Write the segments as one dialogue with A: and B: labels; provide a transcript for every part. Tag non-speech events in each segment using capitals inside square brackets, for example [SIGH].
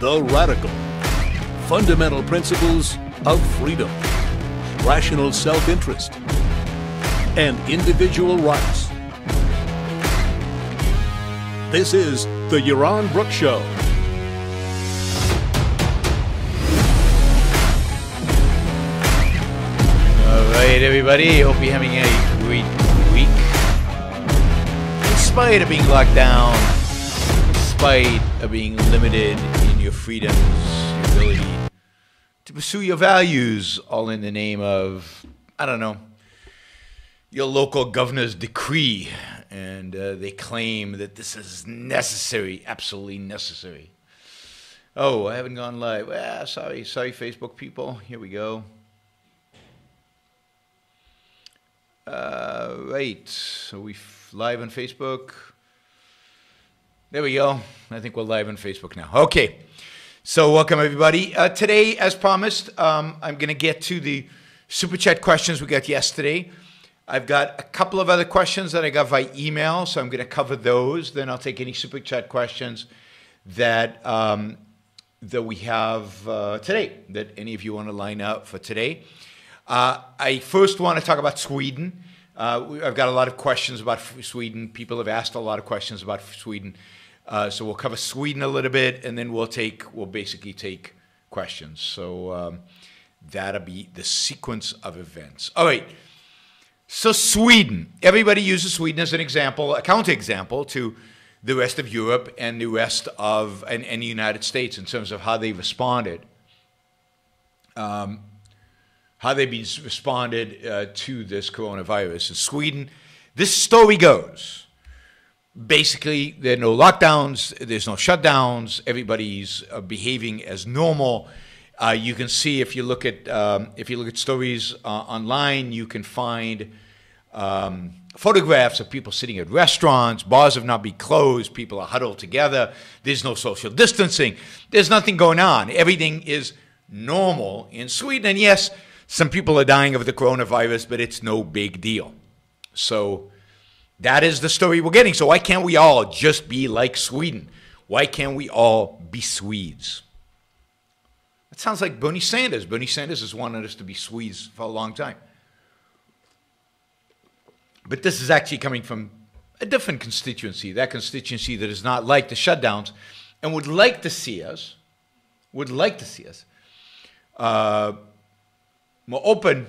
A: The Radical Fundamental Principles of Freedom, Rational Self Interest, and Individual Rights. This is The Yaron Brook Show.
B: All right, everybody. Hope you're having a great week. In spite of being locked down, in spite of being limited your freedoms, your ability to pursue your values, all in the name of, I don't know, your local governor's decree. And uh, they claim that this is necessary, absolutely necessary. Oh, I haven't gone live. Ah, sorry, sorry, Facebook people. Here we go. Uh, right. So we f- live on Facebook. There we go. I think we're live on Facebook now. Okay. So welcome everybody. Uh, today, as promised, um, I'm going to get to the super chat questions we got yesterday. I've got a couple of other questions that I got by email, so I'm going to cover those. Then I'll take any super chat questions that um, that we have uh, today. That any of you want to line up for today. Uh, I first want to talk about Sweden. Uh, I've got a lot of questions about Sweden. People have asked a lot of questions about Sweden. Uh, so we'll cover Sweden a little bit, and then we'll take we'll basically take questions. So um, that'll be the sequence of events. All right. So Sweden, everybody uses Sweden as an example, a counter example to the rest of Europe and the rest of and, and the United States in terms of how they responded how they've been responded uh, to this coronavirus. In Sweden, this story goes. Basically, there are no lockdowns, there's no shutdowns, everybody's uh, behaving as normal. Uh, you can see if you look at um, if you look at stories uh, online, you can find um, photographs of people sitting at restaurants. Bars have not been closed. People are huddled together. There's no social distancing. There's nothing going on. Everything is normal in Sweden. And yes, some people are dying of the coronavirus, but it's no big deal. So that is the story we're getting. So why can't we all just be like Sweden? Why can't we all be Swedes? That sounds like Bernie Sanders. Bernie Sanders has wanted us to be Swedes for a long time. But this is actually coming from a different constituency, that constituency that is not like the shutdowns and would like to see us, would like to see us uh, more open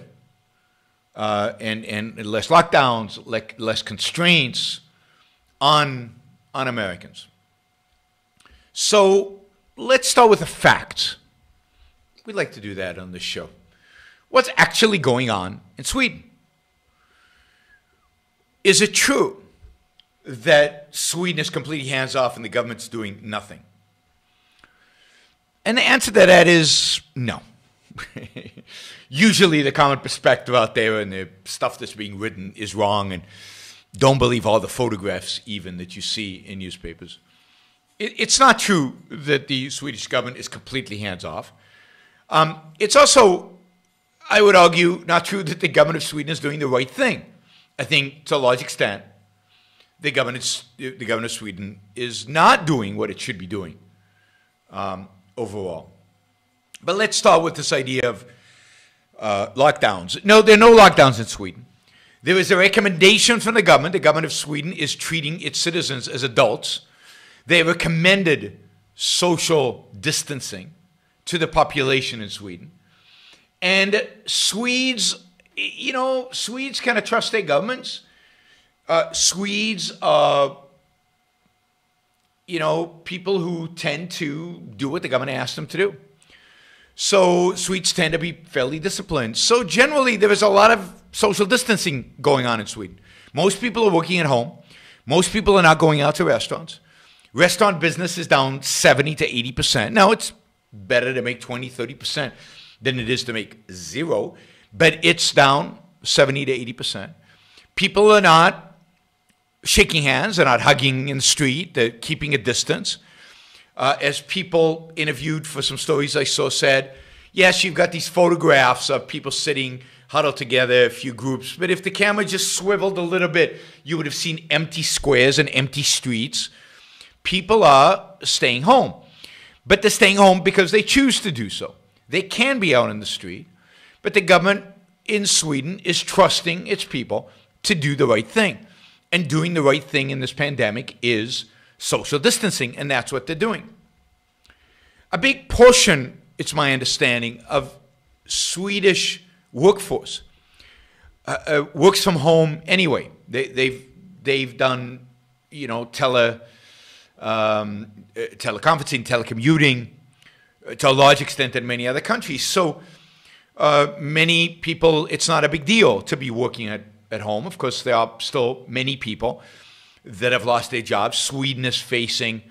B: uh, and, and less lockdowns, less constraints on, on Americans. So let's start with the facts. We'd like to do that on this show. What's actually going on in Sweden? Is it true that Sweden is completely hands off and the government's doing nothing? And the answer to that is no. [LAUGHS] Usually, the common perspective out there and the stuff that's being written is wrong, and don't believe all the photographs, even that you see in newspapers. It, it's not true that the Swedish government is completely hands off. Um, it's also, I would argue, not true that the government of Sweden is doing the right thing. I think to a large extent, the government, the government of Sweden is not doing what it should be doing um, overall. But let's start with this idea of uh, lockdowns. No, there are no lockdowns in Sweden. There is a recommendation from the government. The government of Sweden is treating its citizens as adults. They recommended social distancing to the population in Sweden. And Swedes, you know, Swedes kind of trust their governments. Uh, Swedes are, you know, people who tend to do what the government asks them to do. So Swedes tend to be fairly disciplined. So generally, there is a lot of social distancing going on in Sweden. Most people are working at home. Most people are not going out to restaurants. Restaurant business is down 70 to 80%. Now, it's better to make 20, 30% than it is to make zero, but it's down 70 to 80%. People are not shaking hands, they're not hugging in the street, they're keeping a distance. Uh, as people interviewed for some stories I saw said, yes, you've got these photographs of people sitting huddled together, a few groups, but if the camera just swiveled a little bit, you would have seen empty squares and empty streets. People are staying home. but they're staying home because they choose to do so. They can be out in the street, but the government in Sweden is trusting its people to do the right thing. And doing the right thing in this pandemic is social distancing, and that's what they're doing. A big portion, it's my understanding, of Swedish workforce uh, uh, works from home anyway. They, they've they've done you know tele um, uh, teleconferencing, telecommuting uh, to a large extent in many other countries. So uh, many people, it's not a big deal to be working at, at home. Of course, there are still many people that have lost their jobs. Sweden is facing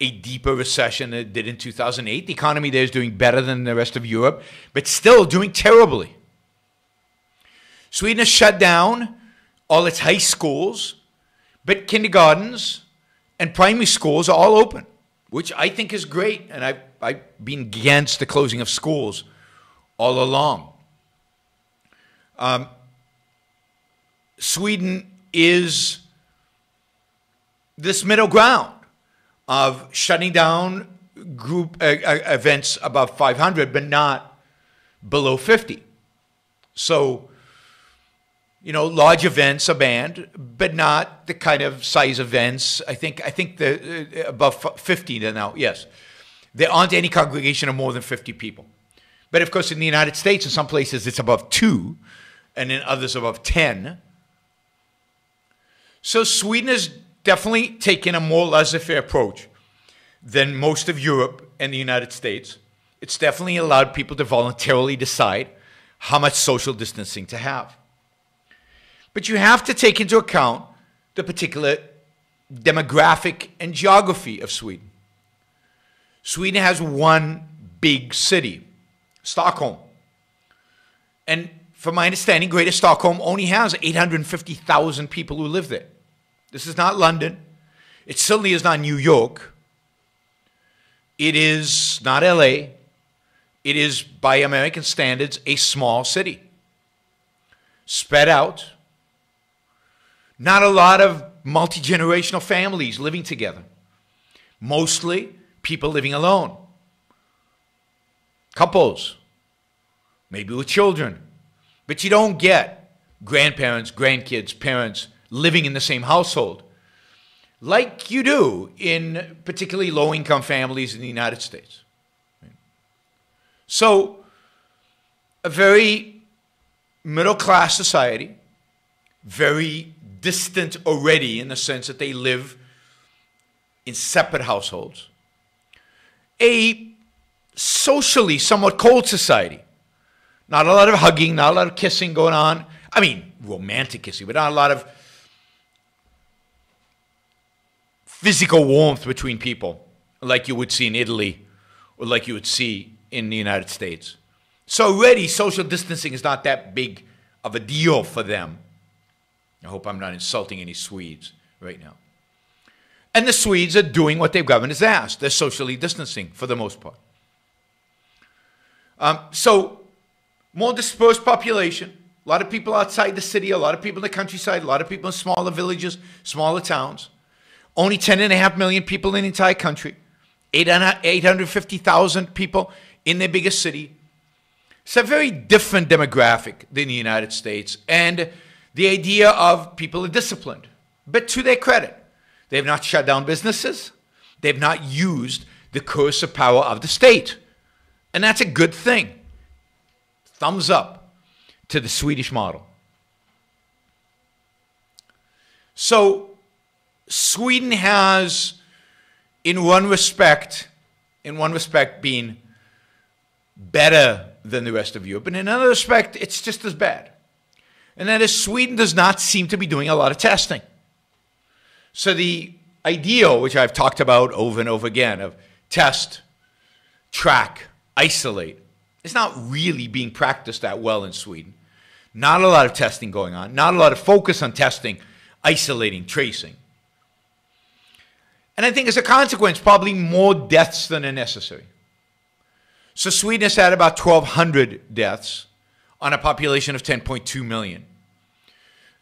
B: a deeper recession than it did in 2008. The economy there is doing better than the rest of Europe, but still doing terribly. Sweden has shut down all its high schools, but kindergartens and primary schools are all open, which I think is great. And I've, I've been against the closing of schools all along. Um, Sweden is this middle ground of shutting down group uh, uh, events above 500, but not below 50. So, you know, large events are banned, but not the kind of size events. I think I think the uh, above 50 now. Yes, there aren't any congregation of more than 50 people. But of course, in the United States, in some places it's above two, and in others above 10. So Sweden has definitely taken a more laissez faire approach than most of Europe and the United States. It's definitely allowed people to voluntarily decide how much social distancing to have. But you have to take into account the particular demographic and geography of Sweden. Sweden has one big city, Stockholm. And from my understanding, Greater Stockholm only has 850,000 people who live there. This is not London. It certainly is not New York. It is not LA. It is, by American standards, a small city. Spread out. Not a lot of multi generational families living together. Mostly people living alone. Couples, maybe with children. But you don't get grandparents, grandkids, parents living in the same household like you do in particularly low income families in the United States. So, a very middle class society, very distant already in the sense that they live in separate households, a socially somewhat cold society. Not a lot of hugging, not a lot of kissing going on. I mean, romantic kissing, but not a lot of physical warmth between people like you would see in Italy or like you would see in the United States. So already social distancing is not that big of a deal for them. I hope I'm not insulting any Swedes right now. And the Swedes are doing what their government has asked. They're socially distancing for the most part. Um, so, more dispersed population, a lot of people outside the city, a lot of people in the countryside, a lot of people in smaller villages, smaller towns. Only 10.5 million people in the entire country, 850,000 people in their biggest city. It's a very different demographic than the United States. And the idea of people are disciplined. But to their credit, they have not shut down businesses. They have not used the coercive power of the state. And that's a good thing. Thumbs up to the Swedish model. So Sweden has, in one respect, in one respect, been better than the rest of Europe, and in another respect, it's just as bad. And that is, Sweden does not seem to be doing a lot of testing. So the ideal, which I've talked about over and over again, of test, track, isolate, is not really being practiced that well in Sweden. Not a lot of testing going on, not a lot of focus on testing, isolating, tracing. And I think as a consequence, probably more deaths than are necessary. So Sweden has had about 1,200 deaths on a population of 10.2 million.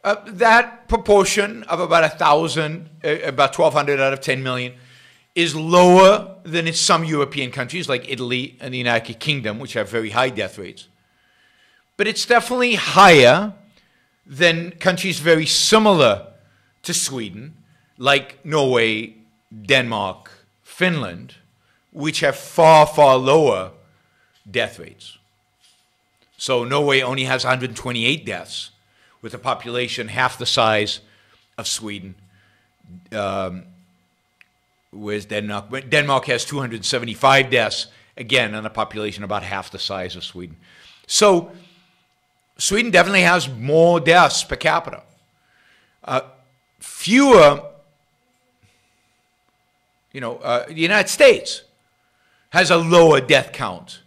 B: Uh, that proportion of about 1,000, uh, about 1,200 out of 10 million, is lower than in some European countries like Italy and the United Kingdom, which have very high death rates. But it's definitely higher than countries very similar to Sweden, like Norway, Denmark, Finland, which have far, far lower death rates. So Norway only has 128 deaths, with a population half the size of Sweden. Um, whereas Denmark, Denmark has 275 deaths, again, on a population about half the size of Sweden. So Sweden definitely has more deaths per capita. Uh, fewer, you know, uh, the United States has a lower death count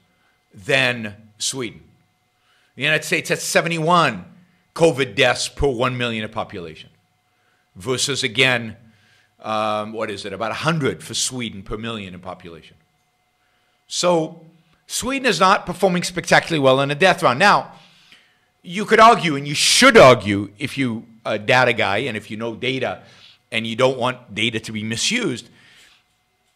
B: than Sweden. The United States has 71 COVID deaths per 1 million of population versus, again, um, what is it, about 100 for Sweden per million in population. So Sweden is not performing spectacularly well in a death round. Now, you could argue, and you should argue, if you're a data guy and if you know data and you don't want data to be misused,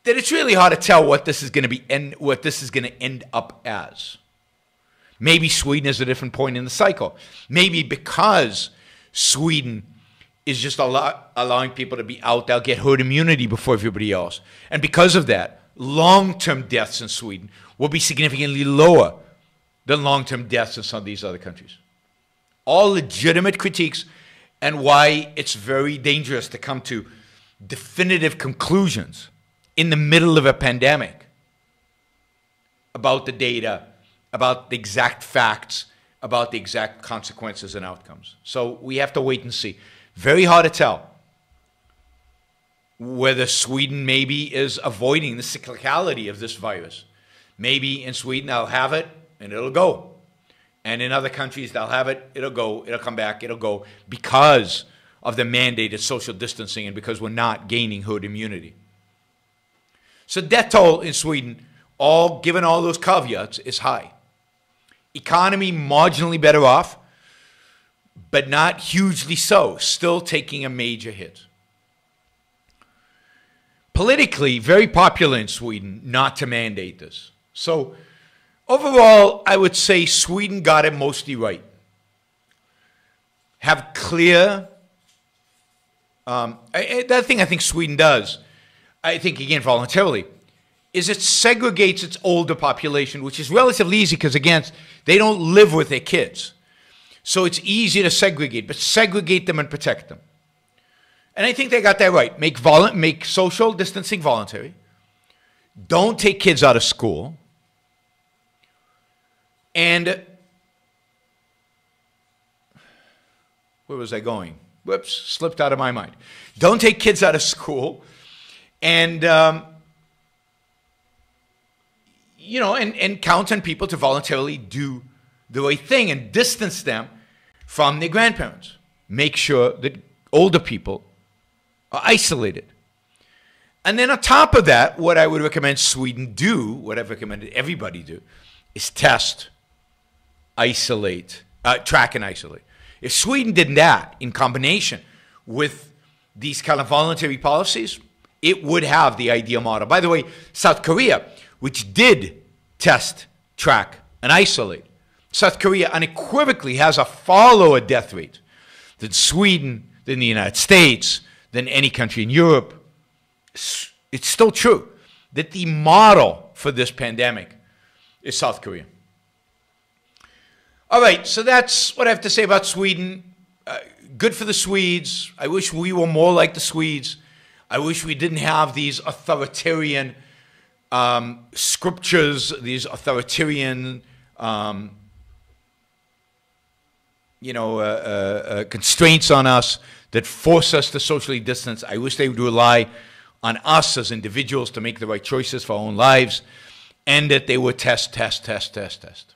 B: that it's really hard to tell what this is going to be and what this is going to end up as. Maybe Sweden is a different point in the cycle. Maybe because Sweden is just allow, allowing people to be out, they'll get herd immunity before everybody else. And because of that, long term deaths in Sweden will be significantly lower than long term deaths in some of these other countries all legitimate critiques and why it's very dangerous to come to definitive conclusions in the middle of a pandemic about the data, about the exact facts, about the exact consequences and outcomes. So we have to wait and see. Very hard to tell whether Sweden maybe is avoiding the cyclicality of this virus. Maybe in Sweden I'll have it and it'll go. And in other countries, they'll have it, it'll go, it'll come back, it'll go because of the mandated social distancing and because we're not gaining herd immunity. So death toll in Sweden, all given all those caveats, is high. Economy marginally better off, but not hugely so, still taking a major hit. Politically, very popular in Sweden not to mandate this. So Overall, I would say Sweden got it mostly right. Have clear, um, that thing I think Sweden does, I think again voluntarily, is it segregates its older population, which is relatively easy because again, they don't live with their kids. So it's easy to segregate, but segregate them and protect them. And I think they got that right. Make, volu- make social distancing voluntary. Don't take kids out of school. And where was I going? Whoops, slipped out of my mind. Don't take kids out of school. And, um, you know, and, and count on people to voluntarily do the right thing and distance them from their grandparents. Make sure that older people are isolated. And then on top of that, what I would recommend Sweden do, what I've recommended everybody do, is test isolate, uh, track and isolate. If Sweden did that in combination with these kind of voluntary policies, it would have the ideal model. By the way, South Korea, which did test, track, and isolate, South Korea unequivocally has a far lower death rate than Sweden, than the United States, than any country in Europe. It's still true that the model for this pandemic is South Korea. All right, so that's what I have to say about Sweden. Uh, good for the Swedes. I wish we were more like the Swedes. I wish we didn't have these authoritarian um, scriptures, these authoritarian, um, you know, uh, uh, uh, constraints on us that force us to socially distance. I wish they would rely on us as individuals to make the right choices for our own lives, and that they would test, test, test, test, test.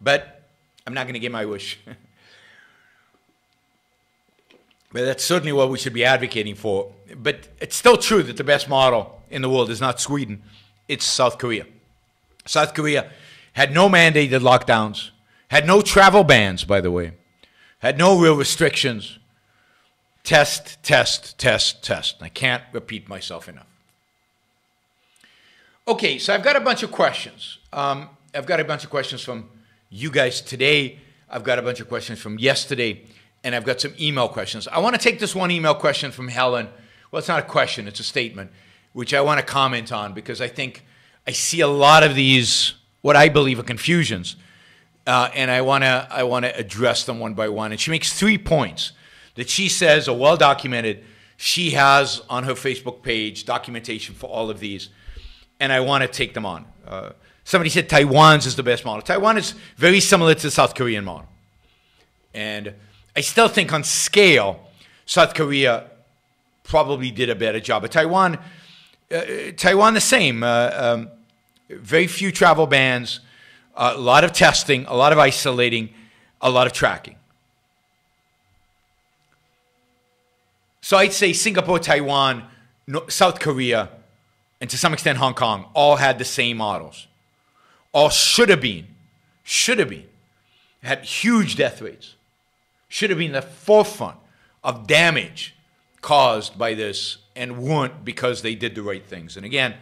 B: But I'm not going to get my wish. [LAUGHS] but that's certainly what we should be advocating for. But it's still true that the best model in the world is not Sweden, it's South Korea. South Korea had no mandated lockdowns, had no travel bans, by the way, had no real restrictions. Test, test, test, test. I can't repeat myself enough. Okay, so I've got a bunch of questions. Um, I've got a bunch of questions from you guys today. I've got a bunch of questions from yesterday, and I've got some email questions. I want to take this one email question from Helen. Well, it's not a question, it's a statement, which I want to comment on because I think I see a lot of these, what I believe are confusions, uh, and I want to I want to address them one by one. And she makes three points that she says are well documented. She has on her Facebook page documentation for all of these, and I want to take them on. Uh, somebody said Taiwan's is the best model. Taiwan is very similar to the South Korean model, and I still think on scale, South Korea probably did a better job. But Taiwan, uh, Taiwan the same. Uh, um, very few travel bans, a lot of testing, a lot of isolating, a lot of tracking. So I'd say Singapore, Taiwan, South Korea, and to some extent Hong Kong all had the same models. All should have been, should have been, had huge death rates, should have been the forefront of damage caused by this and weren't because they did the right things. And again,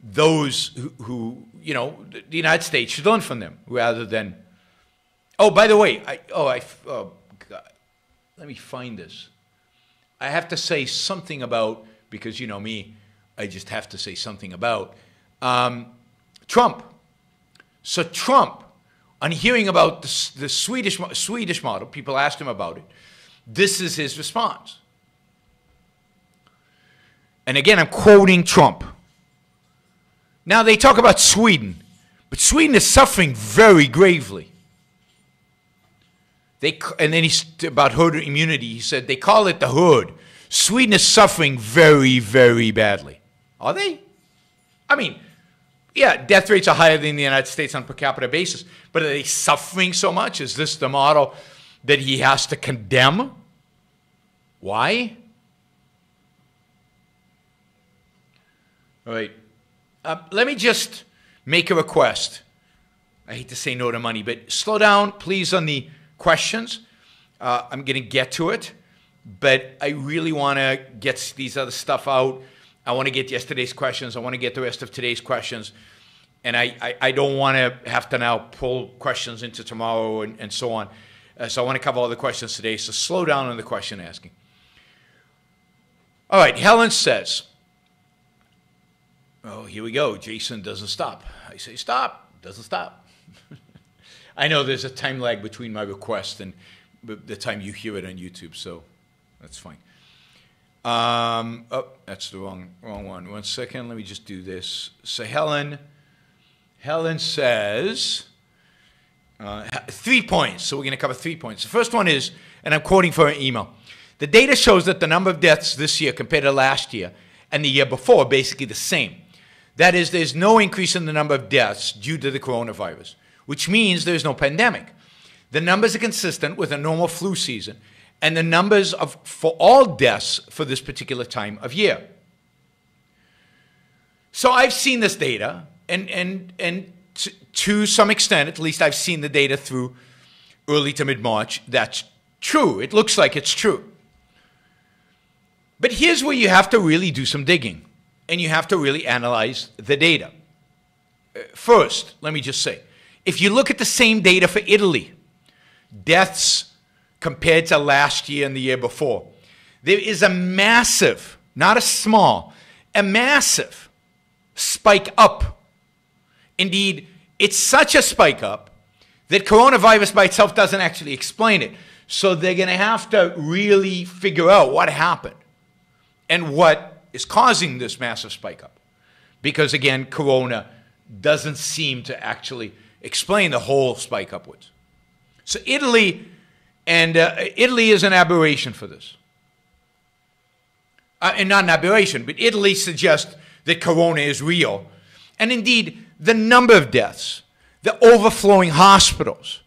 B: those who, who you know, the United States should learn from them rather than. Oh, by the way, I oh I oh God, let me find this. I have to say something about because you know me, I just have to say something about um, Trump. So Trump, on hearing about the, the Swedish Swedish model, people asked him about it. This is his response. And again, I'm quoting Trump. Now they talk about Sweden, but Sweden is suffering very gravely. They, and then he's about herd immunity. He said they call it the herd. Sweden is suffering very, very badly. Are they? I mean, yeah, death rates are higher than the United States on per capita basis, but are they suffering so much? Is this the model that he has to condemn? Why? All right. Uh, let me just make a request. I hate to say no to money, but slow down, please, on the questions. Uh, I'm going to get to it, but I really want to get these other stuff out. I want to get yesterday's questions. I want to get the rest of today's questions. And I, I, I don't want to have to now pull questions into tomorrow and, and so on. Uh, so I want to cover all the questions today. So slow down on the question asking. All right, Helen says, Oh, here we go. Jason doesn't stop. I say, stop. Doesn't stop. [LAUGHS] I know there's a time lag between my request and the time you hear it on YouTube, so that's fine. Um, oh, that's the wrong wrong one. One second. Let me just do this. So Helen, Helen says uh, three points. So we're going to cover three points. The first one is, and I'm quoting from an email. The data shows that the number of deaths this year compared to last year and the year before are basically the same. That is, there's no increase in the number of deaths due to the coronavirus, which means there's no pandemic. The numbers are consistent with a normal flu season and the numbers of, for all deaths for this particular time of year. So I've seen this data, and, and, and t- to some extent, at least I've seen the data through early to mid March. That's true. It looks like it's true. But here's where you have to really do some digging and you have to really analyze the data. Uh, first, let me just say if you look at the same data for Italy, deaths compared to last year and the year before, there is a massive, not a small, a massive spike up. Indeed, it's such a spike up that coronavirus by itself doesn't actually explain it. So they're going to have to really figure out what happened and what is causing this massive spike up. Because again, corona doesn't seem to actually explain the whole spike upwards. So Italy, and uh, Italy is an aberration for this. Uh, and not an aberration, but Italy suggests that corona is real. And indeed, the number of deaths, the overflowing hospitals,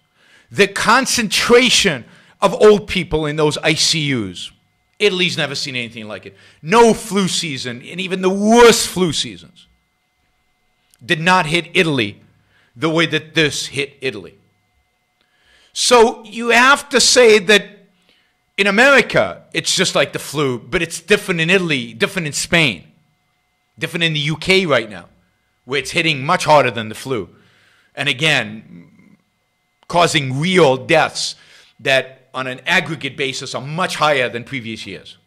B: the concentration of old people in those ICUs, Italy's never seen anything like it. No flu season, and even the worst flu seasons, did not hit Italy the way that this hit Italy. So you have to say that in America, it's just like the flu, but it's different in Italy, different in Spain, different in the UK right now. where it's hitting much harder than the flu. And again, causing real deaths that on an aggregate basis are much higher than previous years.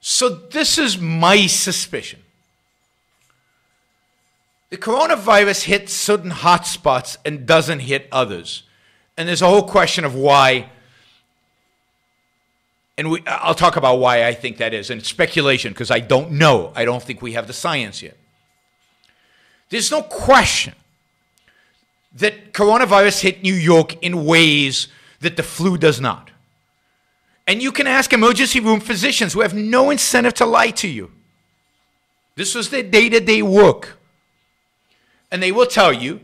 B: So, this is my suspicion. The coronavirus hits certain hotspots and doesn't hit others. And there's a whole question of why. And we, I'll talk about why I think that is. And speculation because I don't know. I don't think we have the science yet. There's no question that coronavirus hit New York in ways that the flu does not. And you can ask emergency room physicians who have no incentive to lie to you. This was their day to day work. And they will tell you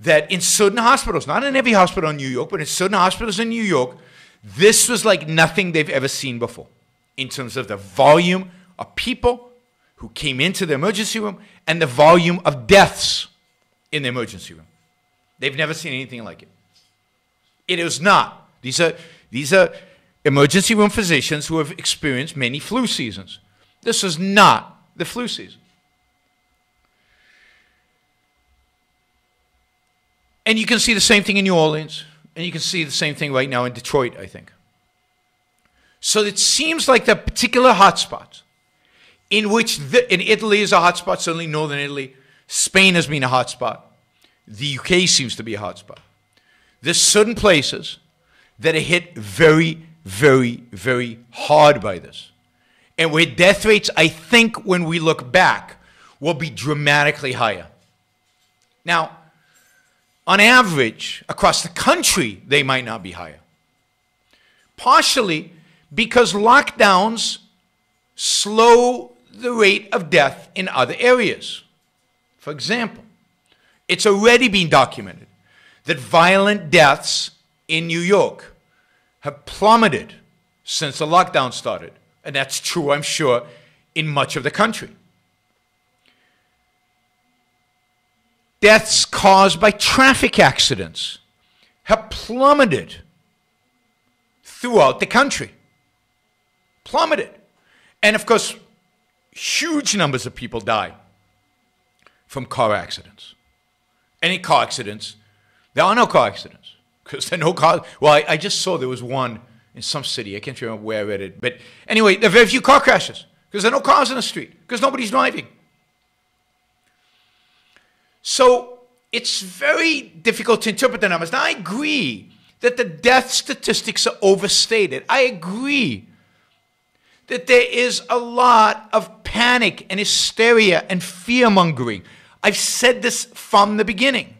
B: that in certain hospitals, not in every hospital in New York, but in certain hospitals in New York, this was like nothing they've ever seen before in terms of the volume of people who came into the emergency room and the volume of deaths in the emergency room. They've never seen anything like it. It is not. These are, these are emergency room physicians who have experienced many flu seasons. This is not the flu season. And you can see the same thing in New Orleans, and you can see the same thing right now in Detroit, I think. So it seems like the particular hotspots in which the, in Italy is a hotspot, certainly northern Italy. Spain has been a hotspot. The UK seems to be a hotspot. There's certain places that are hit very, very, very hard by this. And where death rates, I think, when we look back, will be dramatically higher. Now, on average, across the country, they might not be higher. Partially because lockdowns slow the rate of death in other areas. For example, it's already been documented that violent deaths in New York have plummeted since the lockdown started. And that's true, I'm sure, in much of the country. Deaths caused by traffic accidents have plummeted throughout the country. Plummeted. And of course, huge numbers of people die from car accidents. Any car accidents, there are no car accidents because there are no cars. Well, I, I, just saw there was one in some city. I can't remember where I read it. But anyway, there are very few car crashes because there are no cars in the street because nobody's driving. So it's very difficult to interpret the numbers. Now, I agree that the death statistics are overstated. I agree that there is a lot of panic and hysteria and fear mongering. I've said this from the beginning.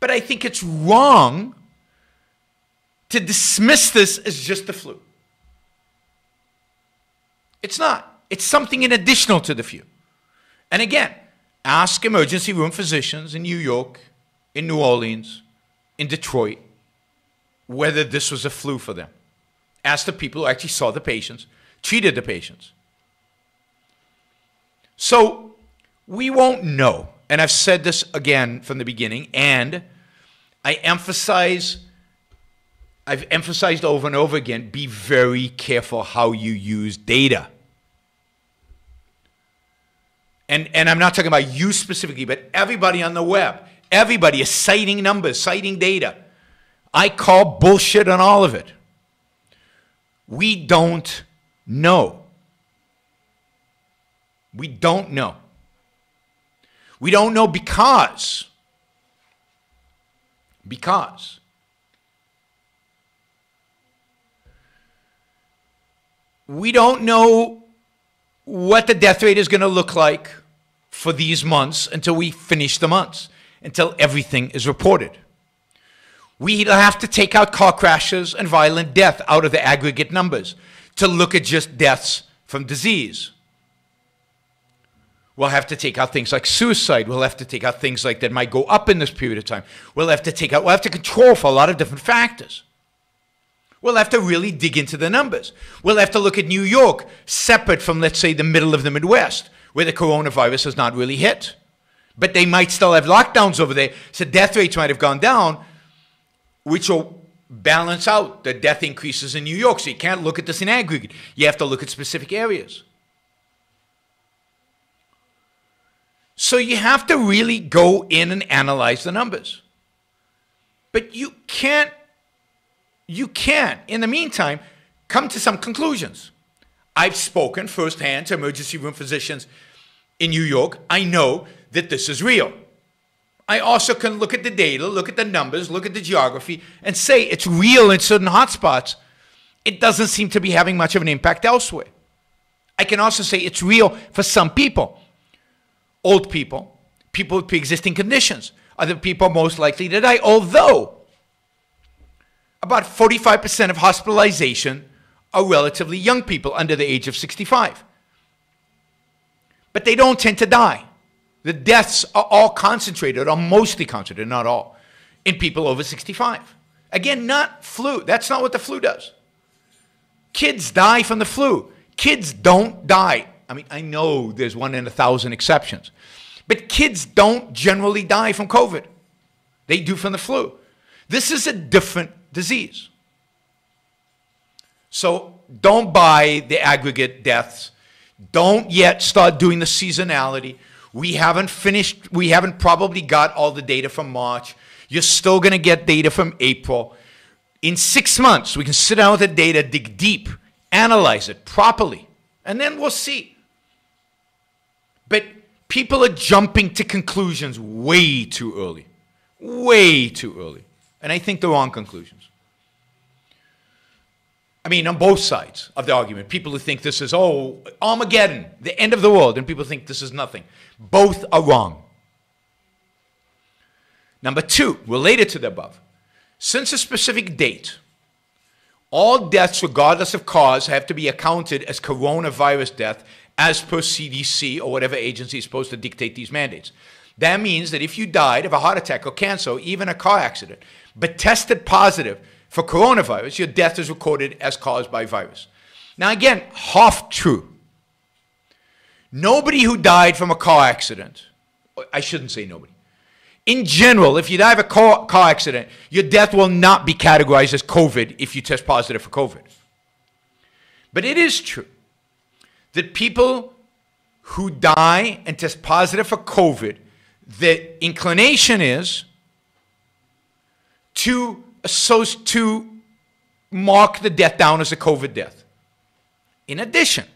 B: But I think it's wrong to dismiss this as just the flu. It's not. It's something in additional to the flu. And again, Ask emergency room physicians in New York, in New Orleans, in Detroit, whether this was a flu for them. Ask the people who actually saw the patients, treated the patients. So we won't know. And I've said this again from the beginning, and I emphasize, I've emphasized over and over again be very careful how you use data and, and I'm not talking about you specifically, but everybody on the web, everybody is citing numbers, citing data. I call bullshit on all of it. We don't know. We don't know. We don't know because, because we don't know what the death rate is going to look like for these months until we finish the months, until everything is reported. We have to take out car crashes and violent death out of the aggregate numbers to look at just deaths from disease. We'll have to take out things like suicide. We'll have to take out things like that might go up in this period of time. We'll have to take out, we'll have to control for a lot of different factors. We'll have to really dig into the numbers. We'll have to look at New York separate from, let's say, the middle of the Midwest where the coronavirus has not really hit. But they might still have lockdowns over there, so death rates might have gone down, which will balance out the death increases in New York. So you can't look at this in aggregate. You have to look at specific areas. So you have to really go in and analyze the numbers. But you can't, you can't, in the meantime, come to some conclusions. I've spoken firsthand to emergency room physicians in New York. I know that this is real. I also can look at the data, look at the numbers, look at the geography, and say it's real in certain hotspots. It doesn't seem to be having much of an impact elsewhere. I can also say it's real for some people old people, people with pre existing conditions are the people most likely to die, although about 45% of hospitalization are relatively young people under the age of 65. But they don't tend to die. The deaths are all concentrated, or mostly concentrated, not all, in people over 65. Again, not flu. That's not what the flu does. Kids die from the flu. Kids don't die. I mean, I know there's one in a thousand exceptions, but kids don't generally die from COVID. They do from the flu. This is a different disease. So don't buy the aggregate deaths. Don't yet start doing the seasonality. We haven't finished, we haven't probably got all the data from March. You're still going to get data from April. In six months, we can sit down with the data, dig deep, analyze it properly, and then we'll see. But people are jumping to conclusions way too early. Way too early. And I think the wrong conclusions. I mean, on both sides of the argument, people who think this is, oh, Armageddon, the end of the world, and people think this is nothing. Both are wrong. Number two, related to the above, since a specific date, all deaths, regardless of cause, have to be accounted as coronavirus death as per CDC or whatever agency is supposed to dictate these mandates. That means that if you died of a heart attack or cancer or even a car accident, but tested positive for coronavirus, your death is recorded as caused by virus. Now, again, half true. Nobody who died from a car accident, I shouldn't say nobody. In general, if you die of a car, car accident, your death will not be categorized as COVID if you test positive for COVID. But it is true that people who die and test positive for COVID, the inclination is to to mark the death down as a COVID death. In addition,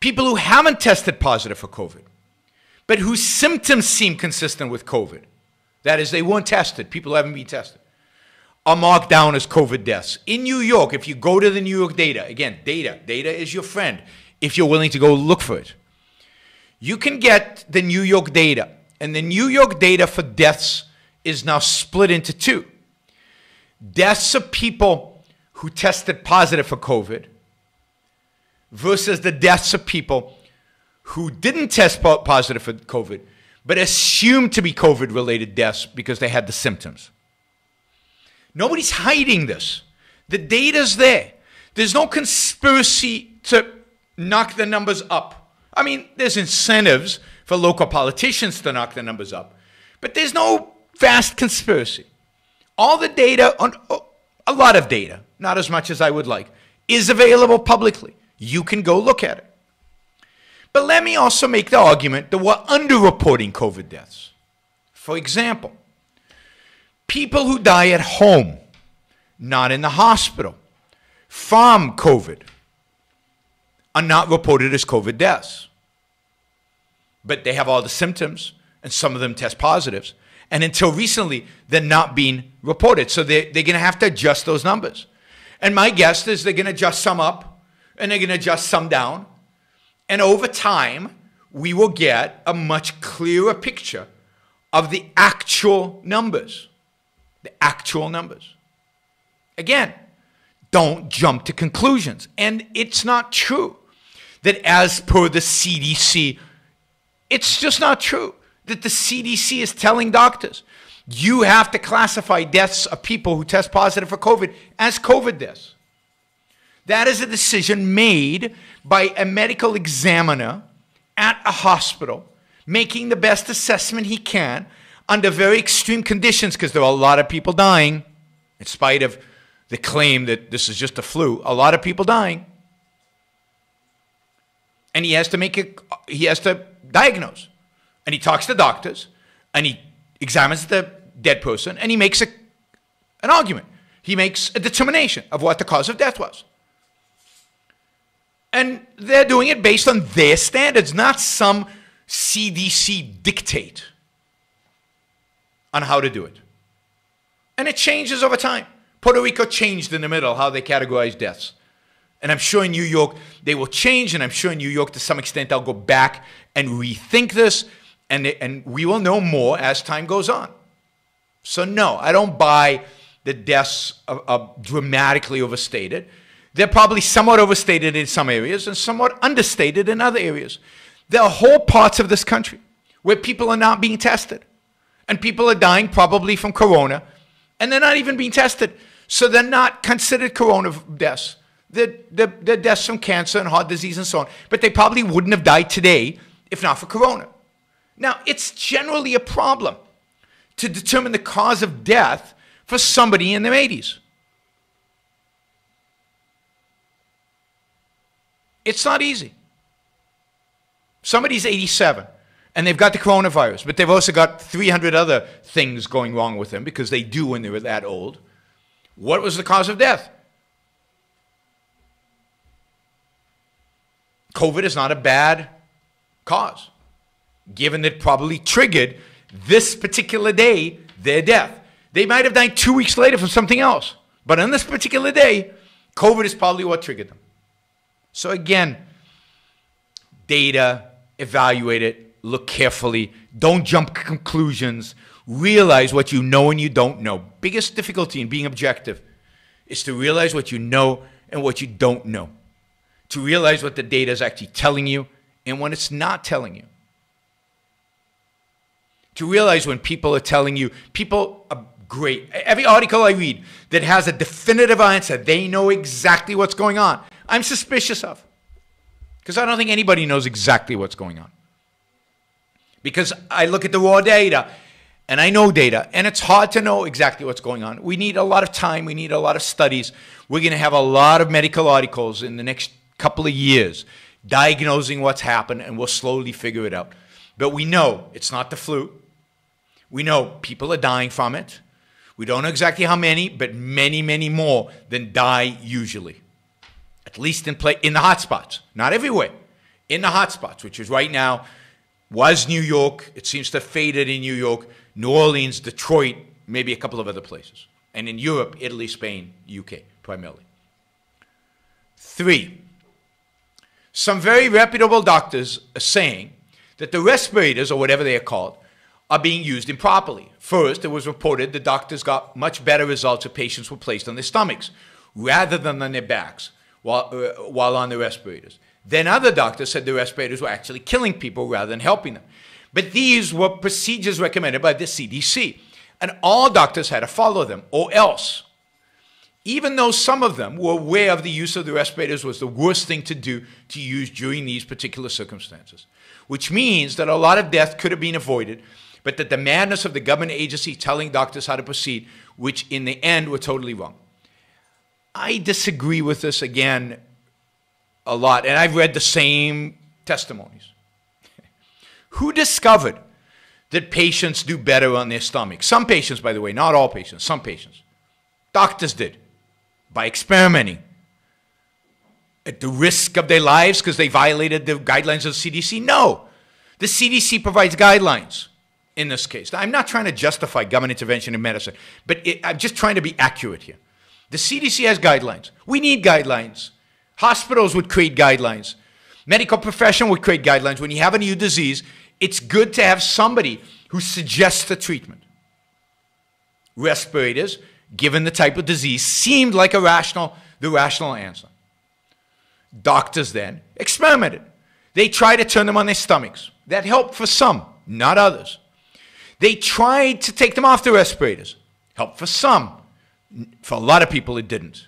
B: people who haven't tested positive for COVID, but whose symptoms seem consistent with COVID, that is, they weren't tested, people haven't been tested, are marked down as COVID deaths. In New York, if you go to the New York data, again, data, data is your friend if you're willing to go look for it. You can get the New York data, and the New York data for deaths is now split into two deaths of people who tested positive for COVID versus the deaths of people who didn't test positive for COVID but assumed to be COVID related deaths because they had the symptoms. Nobody's hiding this. The data's there. There's no conspiracy to knock the numbers up. I mean, there's incentives for local politicians to knock the numbers up, but there's no vast conspiracy. All the data, on, a lot of data, not as much as I would like, is available publicly. You can go look at it. But let me also make the argument that we're underreporting COVID deaths. For example, people who die at home, not in the hospital, from COVID, are not reported as COVID deaths. But they have all the symptoms, and some of them test positives. And until recently, they're not being reported. So they're, they're going to have to adjust those numbers. And my guess is they're going to adjust some up and they're going to adjust some down. And over time, we will get a much clearer picture of the actual numbers. The actual numbers. Again, don't jump to conclusions. And it's not true that, as per the CDC, it's just not true that the CDC is telling doctors you have to classify deaths of people who test positive for COVID as COVID deaths. That is a decision made by a medical examiner at a hospital, making the best assessment he can under very extreme conditions because there are a lot of people dying, in spite of the claim that this is just a flu, a lot of people dying. and he has to make a, he has to diagnose, and he talks to doctors, and he examines the dead person, and he makes a, an argument. He makes a determination of what the cause of death was. And they're doing it based on their standards, not some CDC dictate on how to do it. And it changes over time. Puerto Rico changed in the middle how they categorize deaths. And I'm sure in New York they will change, and I'm sure in New York to some extent they'll go back and rethink this, and, and we will know more as time goes on. So, no, I don't buy the deaths are, are dramatically overstated. They're probably somewhat overstated in some areas and somewhat understated in other areas. There are whole parts of this country where people are not being tested, and people are dying probably from corona, and they're not even being tested. So they're not considered corona deaths. They're, they're, they're deaths from cancer and heart disease and so on. But they probably wouldn't have died today if not for corona. Now, it's generally a problem to determine the cause of death for somebody in their 80s. It's not easy. Somebody's 87 and they've got the coronavirus, but they've also got 300 other things going wrong with them because they do when they were that old. What was the cause of death? COVID is not a bad cause, given that probably triggered this particular day their death. They might have died two weeks later from something else, but on this particular day, COVID is probably what triggered them. So again, data, evaluate it, look carefully, don't jump conclusions, realize what you know and you don't know. Biggest difficulty in being objective is to realize what you know and what you don't know. To realize what the data is actually telling you and when it's not telling you. To realize when people are telling you, people are great. Every article I read that has a definitive answer, they know exactly what's going on. I'm suspicious of. Because I don't think anybody knows exactly what's going on. Because I look at the raw data and I know data, and it's hard to know exactly what's going on. We need a lot of time, we need a lot of studies. We're going to have a lot of medical articles in the next couple of years diagnosing what's happened, and we'll slowly figure it out. But we know it's not the flu. We know people are dying from it. We don't know exactly how many, but many, many more than die usually. At least in, play, in the hotspots, not everywhere. In the hotspots, which is right now, was New York. It seems to have faded in New York, New Orleans, Detroit, maybe a couple of other places. And in Europe, Italy, Spain, UK, primarily. Three, some very reputable doctors are saying that the respirators, or whatever they are called, are being used improperly. First, it was reported the doctors got much better results if patients were placed on their stomachs rather than on their backs while, uh, while on the respirators. Then other doctors said the respirators were actually killing people rather than helping them. But these were procedures recommended by the CDC, and all doctors had to follow them, or else. Even though some of them were aware of the use of the respirators was the worst thing to do to use during these particular circumstances, which means that a lot of death could have been avoided but that the madness of the government agency telling doctors how to proceed, which in the end were totally wrong. I disagree with this again a lot, and I've read the same testimonies. [LAUGHS] Who discovered that patients do better on their stomach? Some patients, by the way, not all patients, some patients. Doctors did by experimenting at the risk of their lives because they violated the guidelines of the CDC? No. The CDC provides guidelines in this case. I'm not trying to justify government intervention in medicine, but it, I'm just trying to be accurate here. The CDC has guidelines. We need guidelines. Hospitals would create guidelines. Medical profession would create guidelines. When you have a new disease, it's good to have somebody who suggests the treatment. Respirators, given the type of disease, seemed like a rational, the rational answer. Doctors then experimented. They tried to turn them on their stomachs. That helped for some, not others. They tried to take them off the respirators. Helped for some. For a lot of people, it didn't.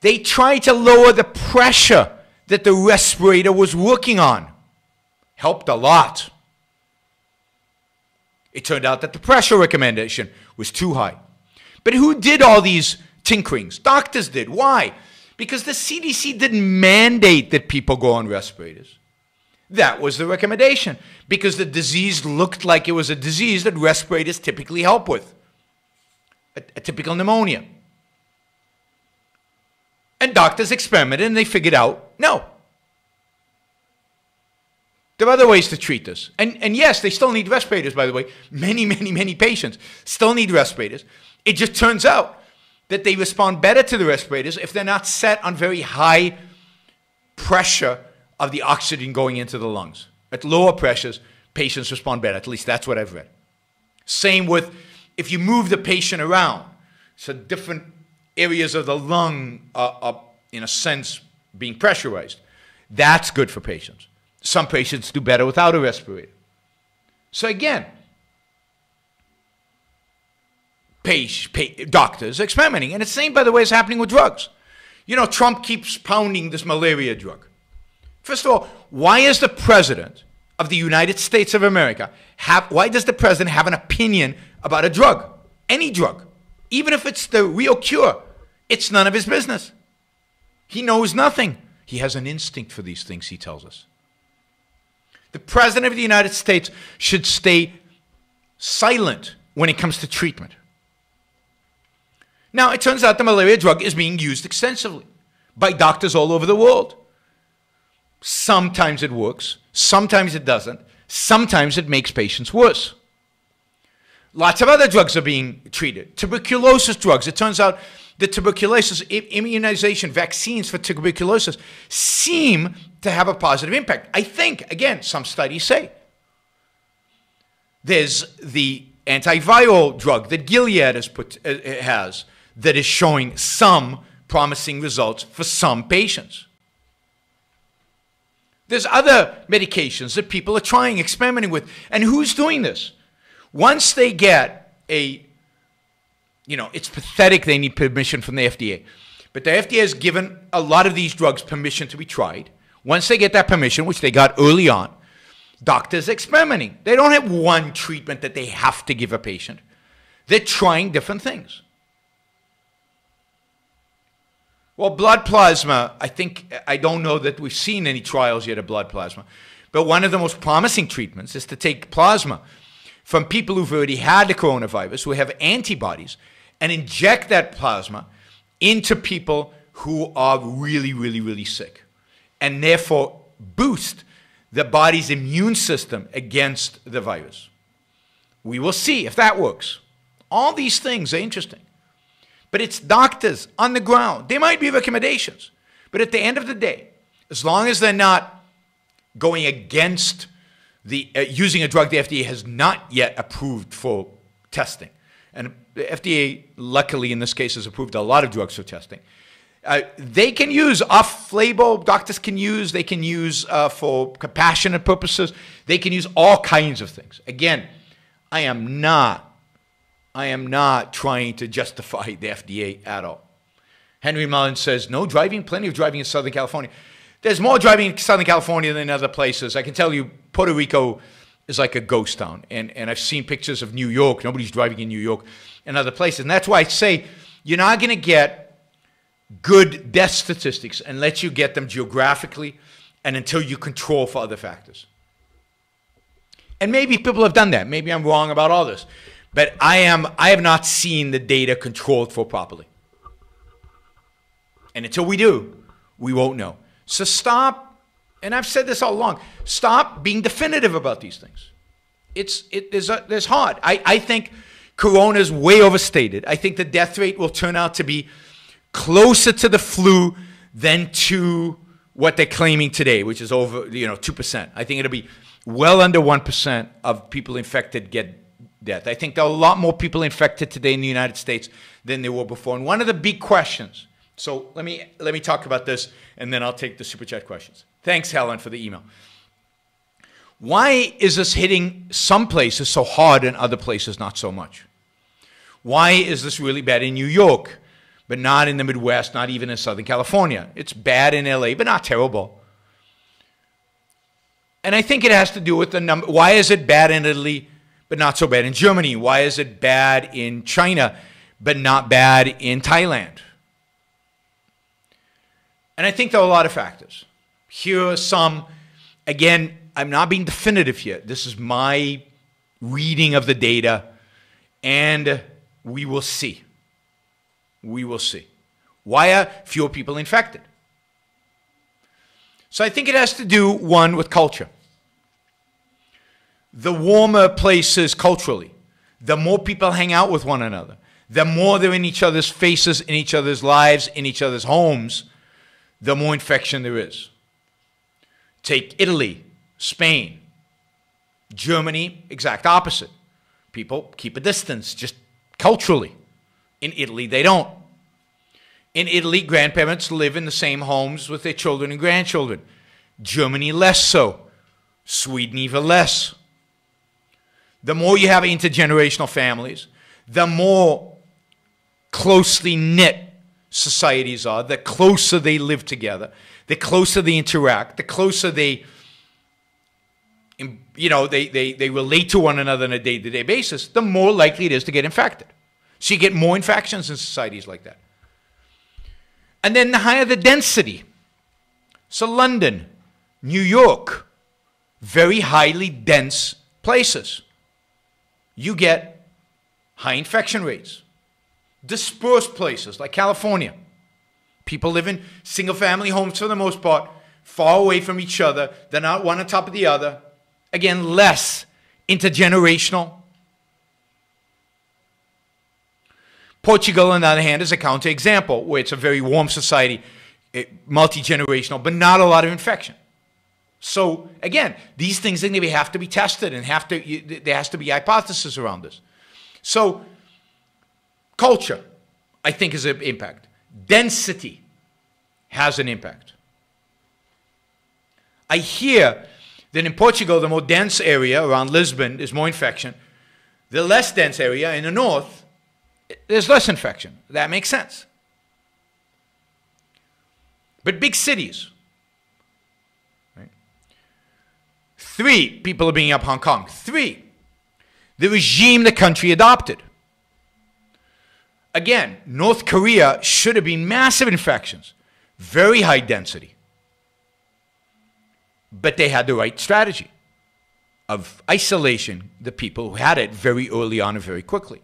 B: They tried to lower the pressure that the respirator was working on. Helped a lot. It turned out that the pressure recommendation was too high. But who did all these tinkerings? Doctors did. Why? Because the CDC didn't mandate that people go on respirators. That was the recommendation because the disease looked like it was a disease that respirators typically help with a, a typical pneumonia. And doctors experimented and they figured out no. There are other ways to treat this. And, and yes, they still need respirators, by the way. Many, many, many patients still need respirators. It just turns out that they respond better to the respirators if they're not set on very high pressure of the oxygen going into the lungs. At lower pressures, patients respond better. At least that's what I've read. Same with if you move the patient around. So different areas of the lung are, are in a sense, being pressurized. That's good for patients. Some patients do better without a respirator. So again, patient, doctors experimenting. And the same, by the way, is happening with drugs. You know, Trump keeps pounding this malaria drug. First of all, why is the president of the United States of America have, why does the president have an opinion about a drug? Any drug. Even if it's the real cure, it's none of his business. He knows nothing. He has an instinct for these things, he tells us. The president of the United States should stay silent when it comes to treatment. Now, it turns out the malaria drug is being used extensively by doctors all over the world. Sometimes it works, sometimes it doesn't, sometimes it makes patients worse. Lots of other drugs are being treated. Tuberculosis drugs. It turns out that tuberculosis, immunization, vaccines for tuberculosis seem to have a positive impact. I think, again, some studies say. There's the antiviral drug that Gilead has, put, uh, has that is showing some promising results for some patients. There's other medications that people are trying, experimenting with. And who's doing this? Once they get a, you know, it's pathetic they need permission from the FDA. But the FDA has given a lot of these drugs permission to be tried. Once they get that permission, which they got early on, doctors experimenting. They don't have one treatment that they have to give a patient. They're trying different things. Well, blood plasma, I think, I don't know that we've seen any trials yet of blood plasma, but one of the most promising treatments is to take plasma from people who've already had the coronavirus, who have antibodies, and inject that plasma into people who are really, really, really sick, and therefore boost the body's immune system against the virus. We will see if that works. All these things are interesting. But it's doctors on the ground. There might be recommendations. But at the end of the day, as long as they're not going against the uh, using a drug the FDA has not yet approved for testing, and the FDA, luckily in this case, has approved a lot of drugs for testing. Uh, they can use off-label. Doctors can use. They can use uh, for compassionate purposes. They can use all kinds of things. Again, I am not I am not trying to justify the FDA at all. Henry Mullins says, no driving, plenty of driving in Southern California. There's more driving in Southern California than in other places. I can tell you, Puerto Rico is like a ghost town. And, and I've seen pictures of New York. Nobody's driving in New York and other places. And that's why I say you're not going to get good death statistics unless you get them geographically and until you control for other factors. And maybe people have done that. Maybe I'm wrong about all this. But I am I have not seen the data controlled for properly. And until we do, we won't know. So stop, and I've said this all along, stop being definitive about these things. It's it is a, hard. I, I think corona is way overstated. I think the death rate will turn out to be closer to the flu than to what they're claiming today, which is over, you know, 2%. I think it'll be well under 1% of people infected get death. I think there are a lot more people infected today in the United States than there were before. And one of the big questions, so let me let me talk about this and then I'll take the super chat questions. Thanks, Helen, for the email. Why is this hitting some places so hard and other places not so much? Why is this really bad in New York, but not in the Midwest, not even in Southern California? It's bad in LA, but not terrible. And I think it has to do with the number. Why is it bad in Italy, but not so bad in Germany? Why is it bad in China, but not bad in Thailand? And I think there are a lot of factors. Here are some, again, I'm not being definitive here. This is my reading of the data, and we will see. We will see. Why are fewer people infected? So I think it has to do, one, with culture. The warmer places culturally, the more people hang out with one another, the more they're in each other's faces, in each other's lives, in each other's homes, the more infection there is. Take Italy, Spain, Germany, exact opposite. People keep a distance just culturally. In Italy, they don't. In Italy, grandparents live in the same homes with their children and grandchildren. Germany, less so. Sweden, even less. The more you have intergenerational families, the more closely knit societies are, the closer they live together, the closer they interact, the closer they, you know, they, they, they relate to one another on a day to day basis, the more likely it is to get infected. So you get more infections in societies like that. And then the higher the density. So London, New York, very highly dense places. You get high infection rates. Dispersed places like California. People live in single family homes for the most part, far away from each other. They're not one on top of the other. Again, less intergenerational. Portugal, on the other hand, is a counterexample where it's a very warm society, eh, multi generational, but not a lot of infection. So again, these things have to be tested and have to there has to be hypothesis around this. So culture, I think, is an impact. Density has an impact. I hear that in Portugal, the more dense area around Lisbon is more infection. The less dense area in the north, there's less infection. That makes sense. But big cities, Three, people are being up Hong Kong. Three, the regime the country adopted. Again, North Korea should have been massive infections, very high density. But they had the right strategy of isolation, the people who had it very early on and very quickly.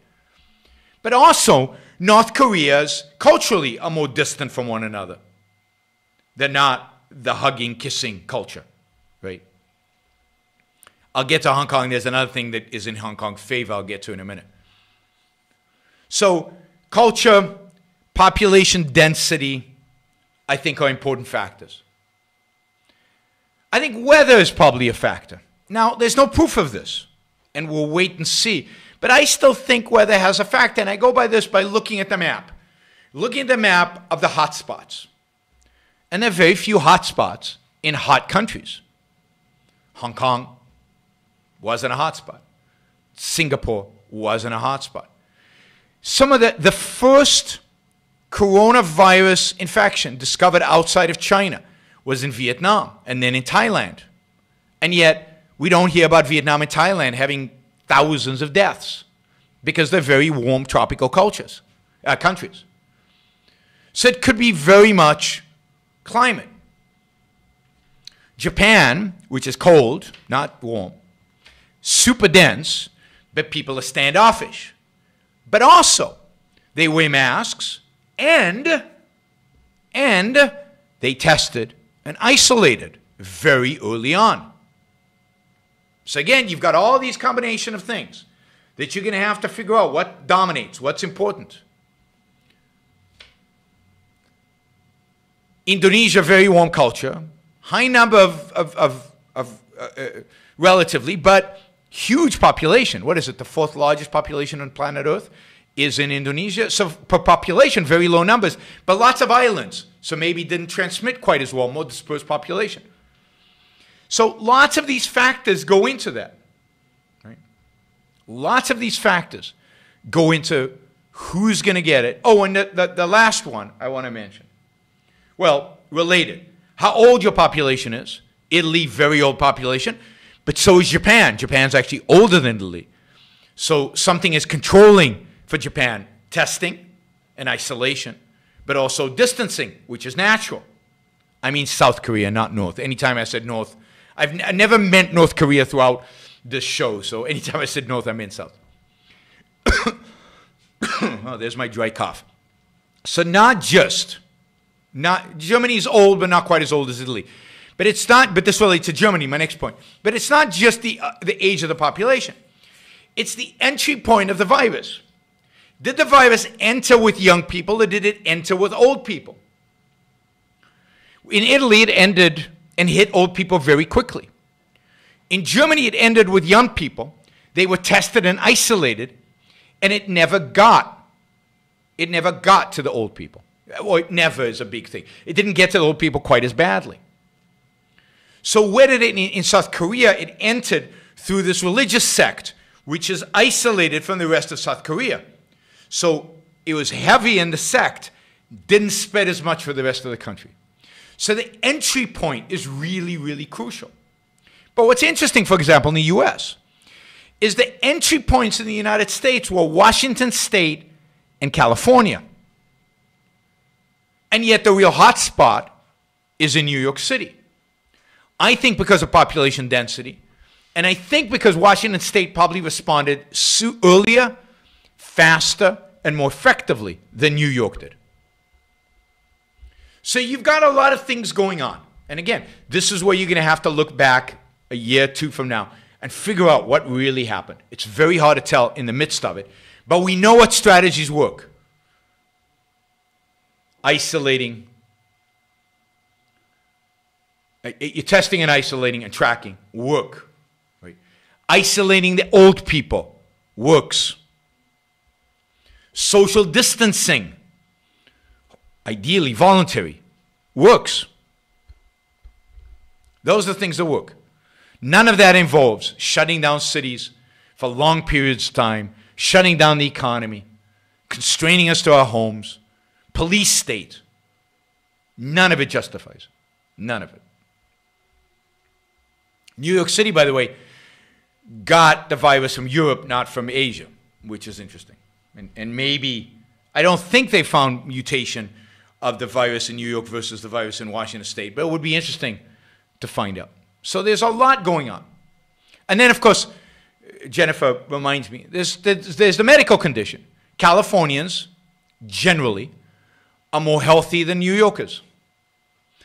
B: But also, North Korea's culturally are more distant from one another. They're not the hugging, kissing culture? I'll get to Hong Kong. There's another thing that is in Hong Kong favor I'll get to in a minute. So, culture, population density, I think are important factors. I think weather is probably a factor. Now, there's no proof of this, and we'll wait and see. But I still think weather has a factor, and I go by this by looking at the map. Looking at the map of the hotspots. And there are very few hotspots in hot countries. Hong Kong, wasn't a hotspot. Singapore wasn't a hotspot. Some of the, the first coronavirus infection discovered outside of China was in Vietnam and then in Thailand. And yet, we don't hear about Vietnam and Thailand having thousands of deaths because they're very warm tropical cultures, uh, countries. So it could be very much climate. Japan, which is cold, not warm, super dense, but people are standoffish. But also, they wear masks and and they tested and isolated very early on. So again, you've got all these combination of things that you're going to have to figure out what dominates, what's important. Indonesia, very warm culture, high number of, of, of, of uh, uh, relatively, but huge population. What is it? The fourth largest population on planet Earth is in Indonesia. So per population, very low numbers, but lots of islands. So maybe didn't transmit quite as well, more dispersed population. So lots of these factors go into that. Right? Lots of these factors go into who's going to get it. Oh, and the, the, the last one I want to mention. Well, related. How old your population is. Italy, very old population. But so is Japan. Japan's actually older than Italy. So something is controlling for Japan testing and isolation, but also distancing, which is natural. I mean South Korea, not North. Anytime I said North, I've n- I never meant North Korea throughout this show. So anytime I said North, I meant South. [COUGHS] oh, there's my dry cough. So not just, not Germany's old, but not quite as old as Italy. But it's not. But this relates to Germany. My next point. But it's not just the uh, the age of the population. It's the entry point of the virus. Did the virus enter with young people or did it enter with old people? In Italy, it ended and hit old people very quickly. In Germany, it ended with young people. They were tested and isolated, and it never got. It never got to the old people. Well, it never is a big thing. It didn't get to the old people quite as badly. So where did it in South Korea? It entered through this religious sect, which is isolated from the rest of South Korea. So it was heavy in the sect, didn't spread as much for the rest of the country. So the entry point is really, really crucial. But what's interesting, for example, in the US, is the entry points in the United States were Washington State and California. And yet the real hotspot is in New York City. I think because of population density, and I think because Washington State probably responded earlier faster, and more effectively than New York did. So you've got a lot of things going on. And again, this is where you're going to have to look back a year two from now and figure out what really happened. It's very hard to tell in the midst of it, but we know what strategies work. Isolating, Uh, you're testing and isolating and tracking work. Right? Isolating the old people works social distancing, ideally voluntary, works. Those are the things that work. None of that involves shutting down cities for long periods of time, shutting down the economy, constraining us to our homes, police state. None of it justifies. None of it. New York City, by the way, got the virus from Europe, not from Asia, which is interesting. And, and maybe, I don't think they found mutation of the virus in New York versus the virus in Washington State, but it would be interesting to find out. So there's a lot going on. And then, of course, Jennifer reminds me, there's, there's, there's the medical condition. Californians, generally, are more healthy than New Yorkers.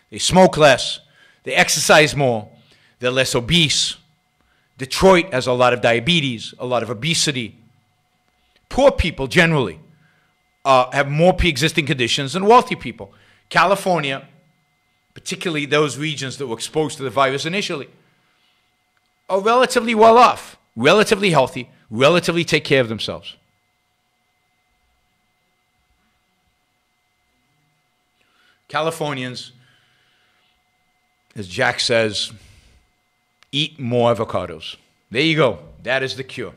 B: They smoke less, they exercise more, they're less obese. Detroit has a lot of diabetes, a lot of obesity, Poor people generally uh, have more pre-existing conditions than wealthy people. California, particularly those regions that were exposed to the virus initially, are relatively well off, relatively healthy, relatively take care of themselves. Californians, as Jack says, eat more avocados. There you go. That is the cure.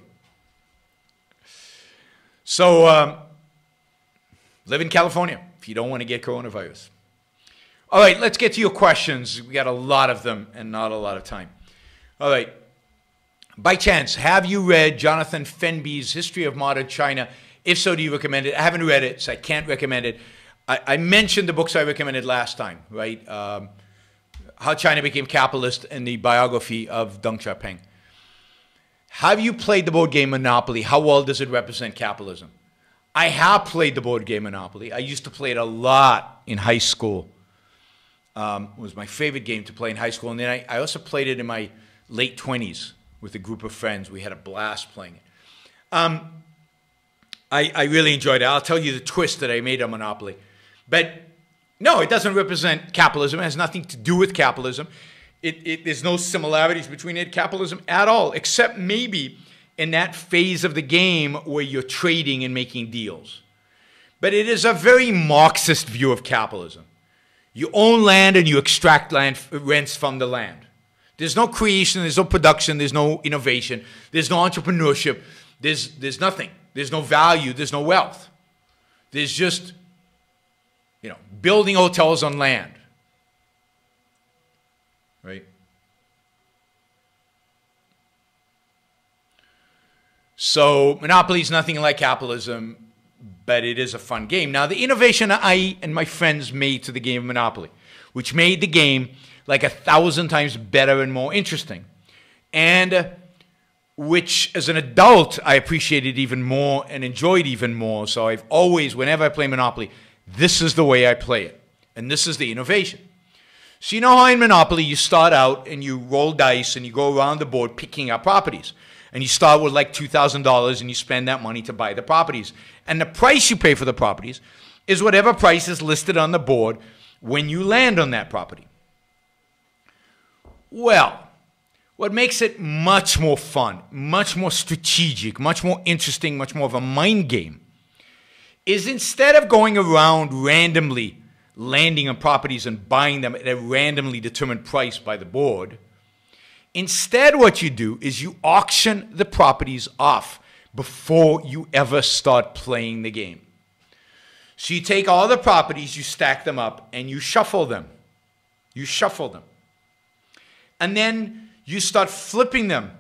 B: So, um, live in California if you don't want to get coronavirus. All right, let's get to your questions. We got a lot of them and not a lot of time. All right. By chance, have you read Jonathan Fenby's History of Modern China? If so, do you recommend it? I haven't read it, so I can't recommend it. I, I mentioned the books I recommended last time, right? Um, How China Became Capitalist and the biography of Deng Xiaoping. Have you played the board game Monopoly? How well does it represent capitalism? I have played the board game Monopoly. I used to play it a lot in high school. Um, it was my favorite game to play in high school. And then I, I also played it in my late 20s with a group of friends. We had a blast playing it. Um, I, I really enjoyed it. I'll tell you the twist that I made on Monopoly. But no, it doesn't represent capitalism. It has nothing to do with capitalism. It, it, there's no similarities between it capitalism at all, except maybe in that phase of the game where you're trading and making deals. But it is a very Marxist view of capitalism. You own land and you extract land rents from the land. There's no creation, there's no production, there's no innovation, there's no entrepreneurship, there's, there's nothing. There's no value, there's no wealth. There's just, you know, building hotels on land right? So Monopoly is nothing like capitalism, but it is a fun game. Now, the innovation I and my friends made to the game of Monopoly which made the game like a thousand times better and more interesting. And uh, which, as an adult, I appreciated even more and enjoyed even more. So I've always, whenever I play Monopoly, this is the way I play it. And this is the innovation. So, you know how in Monopoly you start out and you roll dice and you go around the board picking up properties. And you start with like $2,000 and you spend that money to buy the properties. And the price you pay for the properties is whatever price is listed on the board when you land on that property. Well, what makes it much more fun, much more strategic, much more interesting, much more of a mind game is instead of going around randomly landing on properties and buying them at a randomly determined price by the board, instead what you do is you auction the properties off before you ever start playing the game. So you take all the properties, you stack them up, and you shuffle them. You shuffle them. And then you start flipping them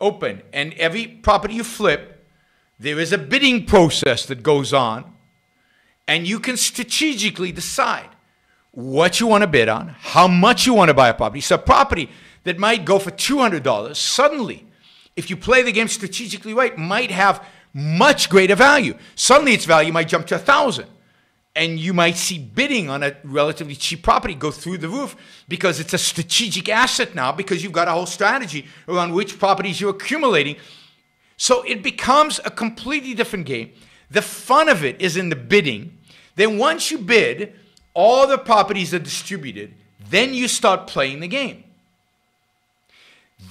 B: open. And every property you flip, there is a bidding process that goes on. And you can strategically decide what you want to bid on, how much you want to buy a property. So, a property that might go for $200 suddenly, if you play the game strategically right, might have much greater value. Suddenly, its value might jump to a 1000 and you might see bidding on a relatively cheap property go through the roof because it's a strategic asset now because you've got a whole strategy around which properties you're accumulating. So it becomes a completely different game. The fun of it is in the bidding. Then once you bid, all the properties are distributed. Then you start playing the game.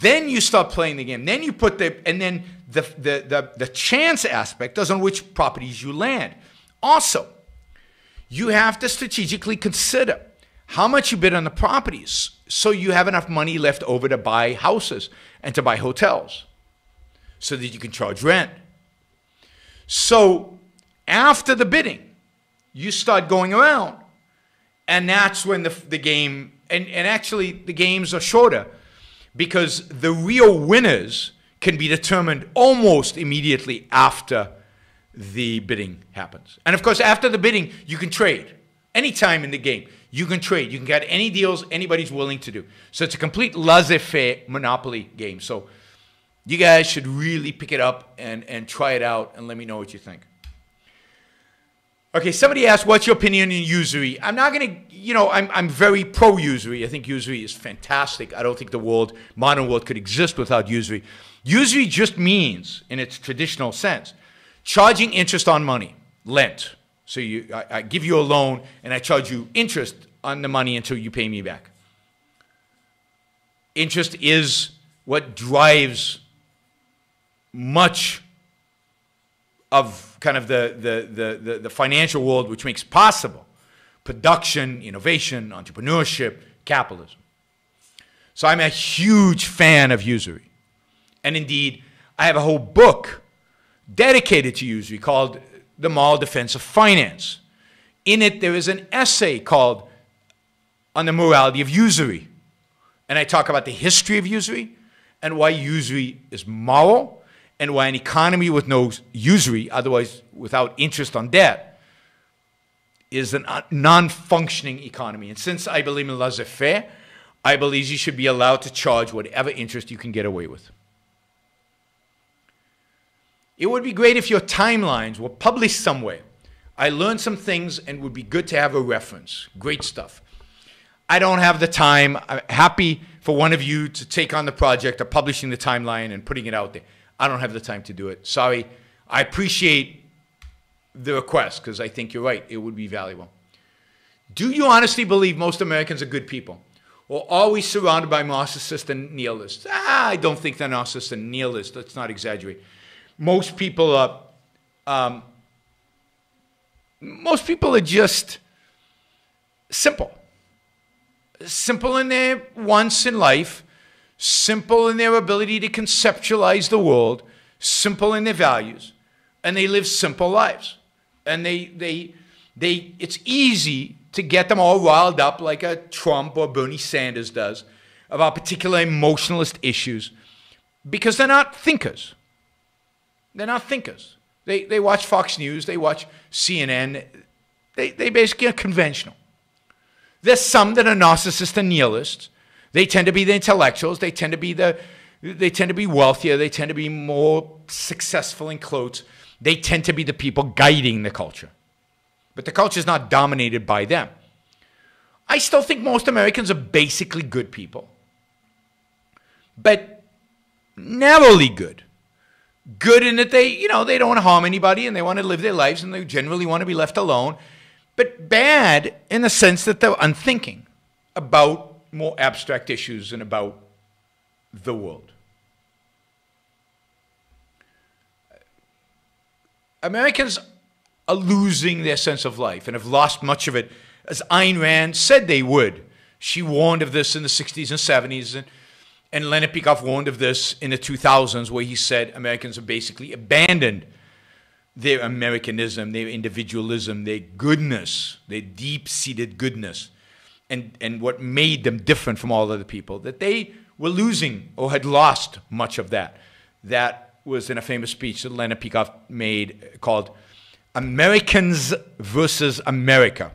B: Then you start playing the game. Then you put the, and then the, the, the, the chance aspect is on which properties you land. Also, you have to strategically consider how much you bid on the properties so you have enough money left over to buy houses and to buy hotels so that you can charge rent. So after the bidding, you start going around. And that's when the, the game, and, and actually the games are shorter because the real winners can be determined almost immediately after the bidding happens. And of course, after the bidding, you can trade. Anytime in the game, you can trade. You can get any deals anybody's willing to do. So it's a complete laissez faire monopoly game. So you guys should really pick it up and, and try it out and let me know what you think. Okay, somebody asked, what's your opinion on usury? I'm not going to, you know, I'm, I'm very pro usury. I think usury is fantastic. I don't think the world, modern world, could exist without usury. Usury just means, in its traditional sense, charging interest on money, lent. So you, I, I give you a loan and I charge you interest on the money until you pay me back. Interest is what drives much of kind of the, the, the, the, financial world, which makes possible production, innovation, entrepreneurship, capitalism. So I'm a huge fan of usury. And indeed, I have a whole book dedicated to usury called The Moral Defense of Finance. In it, there is an essay called On the Morality of Usury. And I talk about the history of usury and why usury is moral and why an economy with no usury, otherwise without interest on debt, is a non functioning economy. And since I believe in laissez faire, I believe you should be allowed to charge whatever interest you can get away with. It would be great if your timelines were published somewhere. I learned some things and would be good to have a reference. Great stuff. I don't have the time. I'm happy for one of you to take on the project of publishing the timeline and putting it out there. I don't have the time to do it. Sorry. I appreciate the request because I think you're right. It would be valuable. Do you honestly believe most Americans are good people? Or are we surrounded by narcissists and nihilists? Ah, I don't think they're narcissists and nihilists. Let's not exaggerate most people are um, most people are just simple simple in their wants in life simple in their ability to conceptualize the world simple in their values and they live simple lives and they they they it's easy to get them all riled up like a Trump or Bernie Sanders does about particular emotionalist issues because they're not thinkers they're not thinkers. They, they watch Fox News, they watch CNN. They, they basically are conventional. There's some that are narcissists and nihilists. They tend to be the intellectuals. They tend to be the they tend to be wealthier. They tend to be more successful in clothes. They tend to be the people guiding the culture. But the culture is not dominated by them. I still think most Americans are basically good people. But narrowly good. Good in that they, you know, they don't want to harm anybody and they want to live their lives and they generally want to be left alone. But bad in the sense that they're unthinking about more abstract issues and about the world. Americans are losing their sense of life and have lost much of it, as Ayn Rand said they would. She warned of this in the 60s and 70s, and, and Leonard Peikoff warned of this in the 2000s, where he said Americans have basically abandoned their Americanism, their individualism, their goodness, their deep seated goodness, and, and what made them different from all other people, that they were losing or had lost much of that. That was in a famous speech that Leonard Peikoff made called Americans versus America.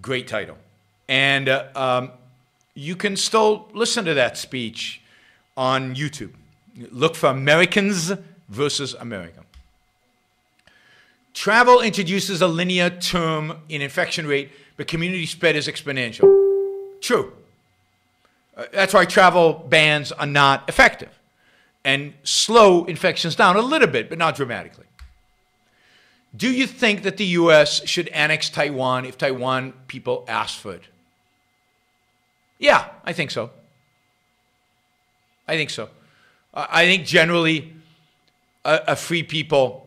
B: Great title. And uh, um, you can still listen to that speech on YouTube. Look for Americans versus America. Travel introduces a linear term in infection rate, but community spread is exponential. True. Uh, that's why travel bans are not effective and slow infections down a little bit, but not dramatically. Do you think that the U.S. should annex Taiwan if Taiwan people ask for it? Yeah, I think so. I think so. I think generally a, a free people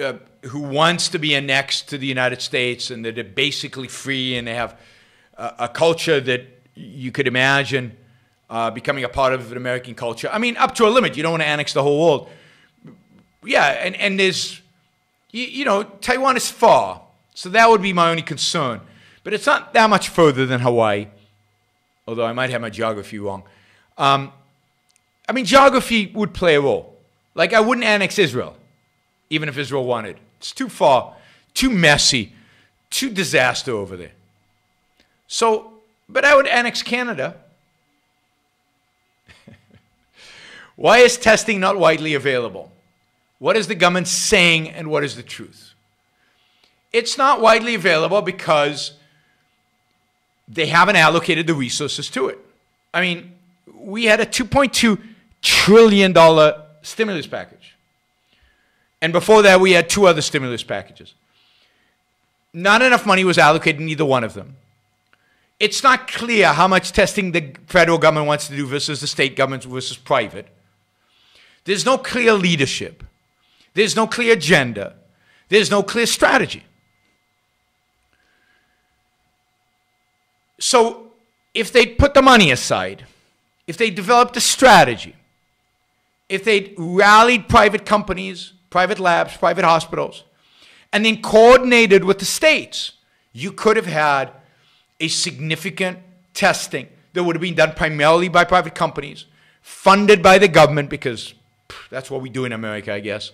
B: uh, who wants to be annexed to the United States and that they're basically free and they have a, a culture that you could imagine uh, becoming a part of an American culture. I mean, up to a limit. You don't want to annex the whole world. Yeah, and, and there's, you, you know, Taiwan is far. So that would be my only concern. But it's not that much further than Hawaii, although I might have my geography wrong. Um, I mean, geography would play a role. Like, I wouldn't annex Israel, even if Israel wanted. It's too far, too messy, too disaster over there. So, but I would annex Canada [LAUGHS] Why is testing not widely available? What is the government saying and what is the truth? It's not widely available because they haven't allocated the resources to it. I mean, we had a $2.2 trillion stimulus package. And before that, we had two other stimulus packages. Not enough money was allocated in either one of them. It's not clear how much testing the federal government wants to do versus the state government versus private. There's no clear leadership. There's no clear agenda. There's no clear strategy. So, if they put the money aside, if they developed a strategy, if they rallied private companies, private labs, private hospitals, and then coordinated with the states, you could have had a significant testing that would have been done primarily by private companies, funded by the government because that's what we do in America, I guess.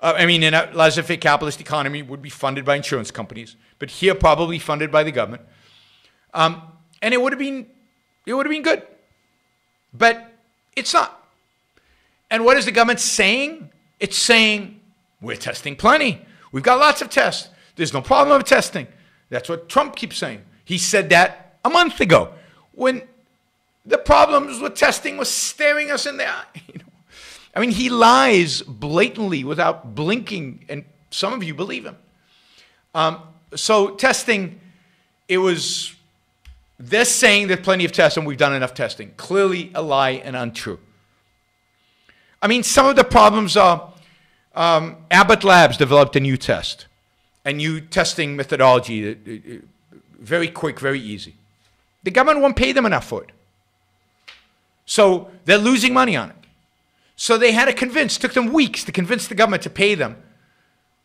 B: Uh, I mean, in a laissez-faire capitalist economy, would be funded by insurance companies, but here probably funded by the government. Um, and it would have been, it would have been good, but it's not. And what is the government saying? It's saying we're testing plenty. We've got lots of tests. There's no problem with testing. That's what Trump keeps saying. He said that a month ago when the problems with testing was staring us in the eye. [LAUGHS] I mean, he lies blatantly without blinking, and some of you believe him. Um, so, testing, it was this saying that plenty of tests and we've done enough testing. Clearly a lie and untrue. I mean, some of the problems are um, Abbott Labs developed a new test, a new testing methodology, uh, uh, very quick, very easy. The government won't pay them enough for it. So they're losing money on it. So they had to convince, took them weeks to convince the government to pay them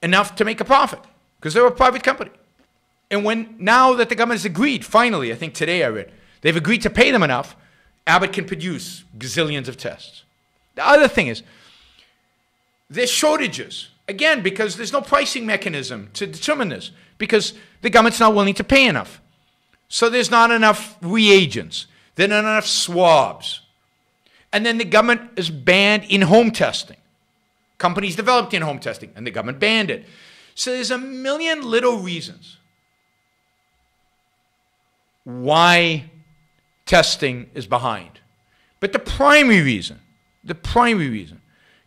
B: enough to make a profit because they're a private company. And when now that the government has agreed, finally, I think today I read, they've agreed to pay them enough, Abbott can produce gazillions of tests. The other thing is, there's shortages. Again, because there's no pricing mechanism to determine this. because the government's not willing to pay enough. So there's not enough reagents, there's not enough swabs. And then the government is banned in home testing. Companies developed in home testing, and the government banned it. So there's a million little reasons why testing is behind. But the primary reason, the primary reason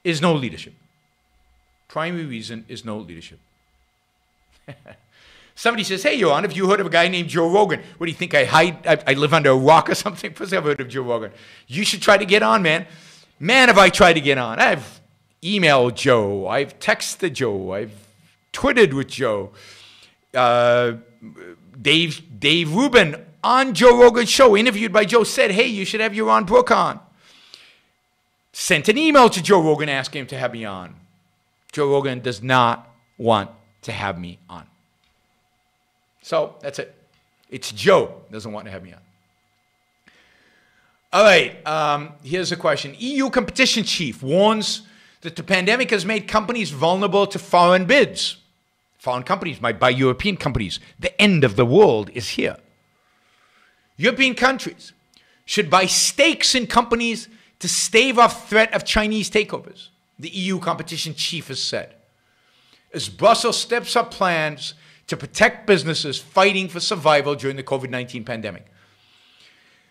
B: is no leadership. Primary reason is no leadership. [LAUGHS] Somebody says, "Hey, Yaron, have you heard of a guy named Joe Rogan? What do you think? I hide? I, I live under a rock or something? [LAUGHS] First, I've heard of Joe Rogan. You should try to get on, man. Man, have I tried to get on? I've emailed Joe. I've texted Joe. I've twittered with Joe. Uh, Dave Dave Rubin on Joe Rogan's show, interviewed by Joe, said, "Hey, you should have Yaron Brook on." Sent an email to Joe Rogan asking him to have me on. Joe Rogan does not want to have me on. So that's it. It's Joe doesn't want to have me on. All right, um, here's a question. EU competition chief warns that the pandemic has made companies vulnerable to foreign bids. Foreign companies might buy European companies. The end of the world is here. European countries should buy stakes in companies to stave off threat of Chinese takeovers, the EU competition chief has said. As Brussels steps up plans to protect businesses fighting for survival during the COVID 19 pandemic.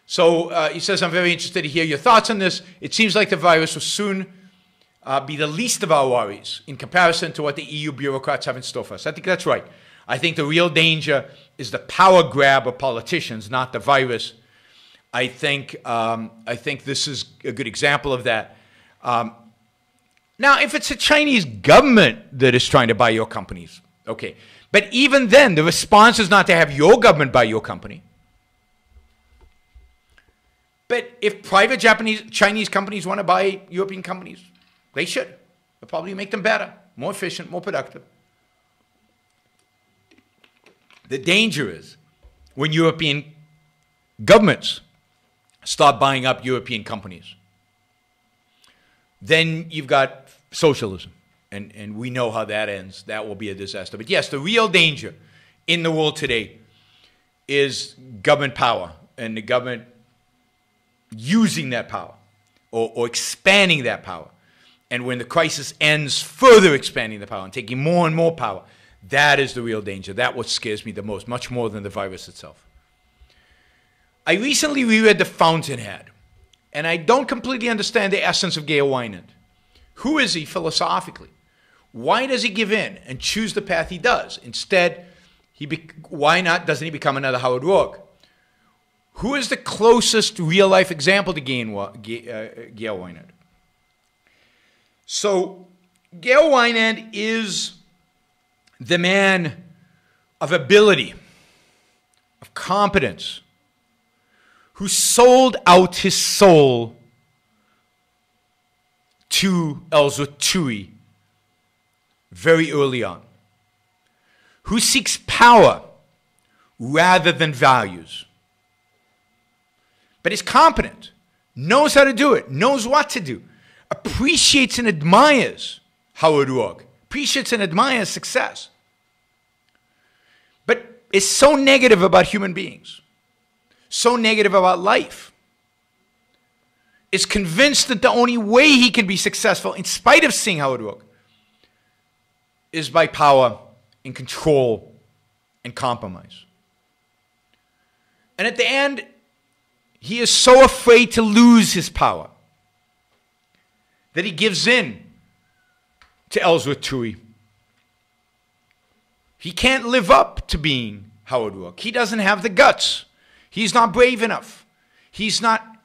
B: So uh, he says, I'm very interested to hear your thoughts on this. It seems like the virus will soon uh, be the least of our worries in comparison to what the EU bureaucrats have in store for us. I think that's right. I think the real danger is the power grab of politicians, not the virus. I think, um, I think this is a good example of that. Um, now, if it's a Chinese government that is trying to buy your companies, okay. But even then, the response is not to have your government buy your company. But if private Japanese, Chinese companies want to buy European companies, they should. It'll probably make them better, more efficient, more productive. The danger is when European governments start buying up European companies. Then you've got socialism. And, and we know how that ends. That will be a disaster. But yes, the real danger in the world today is government power and the government using that power or, or expanding that power. And when the crisis ends, further expanding the power and taking more and more power. That is the real danger. That what scares me the most, much more than the virus itself. I recently reread The Fountainhead, and I don't completely understand the essence of Gail Wynand. Who is he philosophically? Why does he give in and choose the path he does? Instead, he be- why not doesn't he become another Howard Roark? Who is the closest real life example to Gail, uh, Gail Wynand? So, Gail Wynand is the man of ability, of competence, who sold out his soul to Toohey very early on, who seeks power rather than values, but is competent, knows how to do it, knows what to do, appreciates and admires Howard Roark, appreciates and admires success, but is so negative about human beings, so negative about life, is convinced that the only way he can be successful, in spite of seeing Howard Roark, is by power and control and compromise. And at the end, he is so afraid to lose his power that he gives in to Ellsworth Toohey. He can't live up to being Howard Roark. He doesn't have the guts. He's not brave enough. He's not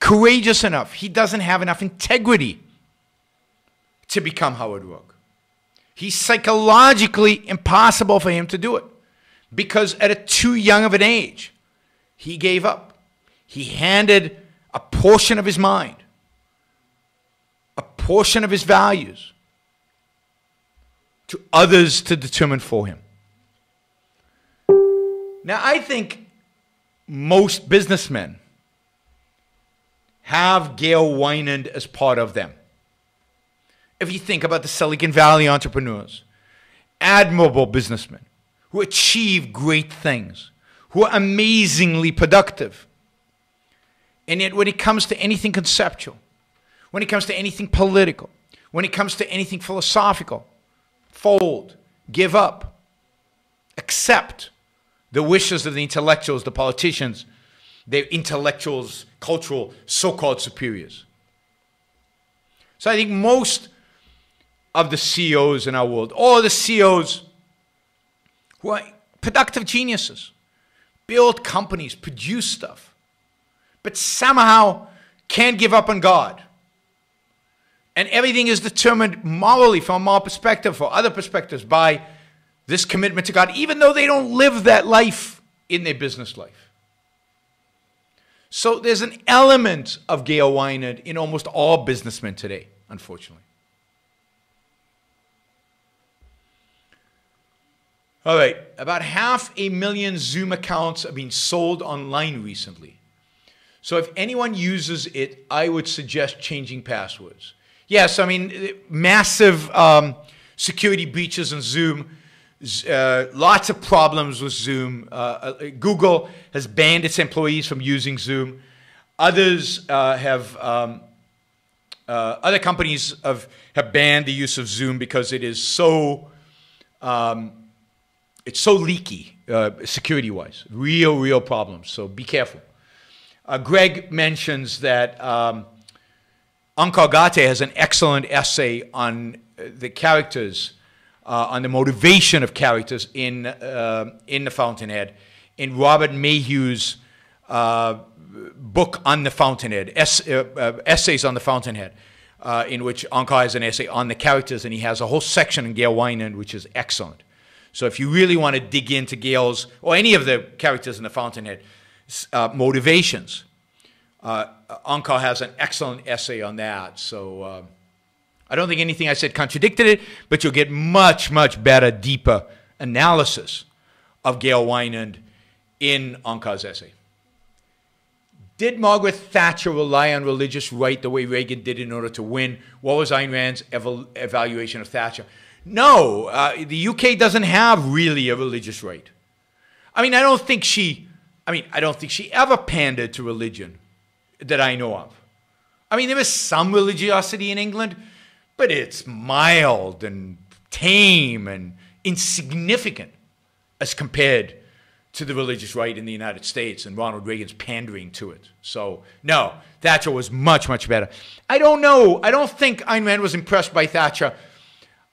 B: courageous enough. He doesn't have enough integrity to become Howard Roark. He's psychologically impossible for him to do it because at a too young of an age, he gave up. He handed a portion of his mind, a portion of his values to others to determine for him. Now, I think most businessmen have Gail Wynand as part of them if you think about the Silicon Valley entrepreneurs admirable businessmen who achieve great things, who are amazingly productive. And yet, when it comes to anything conceptual, when it comes to anything political, when it comes to anything philosophical, fold, give up, accept the wishes of the intellectuals, the politicians, their intellectuals, cultural, so called superiors. So I think most of the CEOs in our world, all the CEOs who are productive geniuses, build companies, produce stuff, but somehow can't give up on God. And everything is determined morally from moral perspective or other perspectives by this commitment to God, even though they don't live that life in their business life. So there's an element of Wynand in almost all businessmen today, unfortunately. All right, about half a million Zoom accounts have been sold online recently. So if anyone uses it, I would suggest changing passwords. Yes, I mean, massive um, security breaches in Zoom, uh, lots of problems with Zoom. Uh, uh, Google has banned its employees from using Zoom. Others uh, have, um, uh, other companies have, have banned the use of Zoom because it is so, um, it's so leaky security-wise. Real, real problems. So be careful. Greg mentions that um, Onkar Ghate has an excellent essay on the characters, uh, on the motivation of characters in, uh, in The Fountainhead, in Robert Mayhew's uh, book on The Fountainhead, ess essays on The Fountainhead. in which Onkar has an essay on the characters, and he has a whole section in Gail Wynand, which is excellent. So if you really want to dig into Gail's or any of the characters in the Fountainhead uh, motivations, uh, has an excellent essay on that. So uh, I don't think anything I said contradicted it, but you'll get much, much better, deeper analysis of Gail Wynand in Onkar's essay. Did Margaret Thatcher rely on religious right the way Reagan did in order to win? What was Ayn Rand's ev evaluation of Thatcher? No, uh, the UK doesn't have really a religious right. I mean, I don't think she, I mean, I don't think she ever pandered to religion that I know of. I mean, there is some religiosity in England, but it's mild and tame and insignificant as compared to the religious right in the United States and Ronald Reagan's pandering to it. So, no, Thatcher was much, much better. I don't know. I don't think Ayn Rand was impressed by Thatcher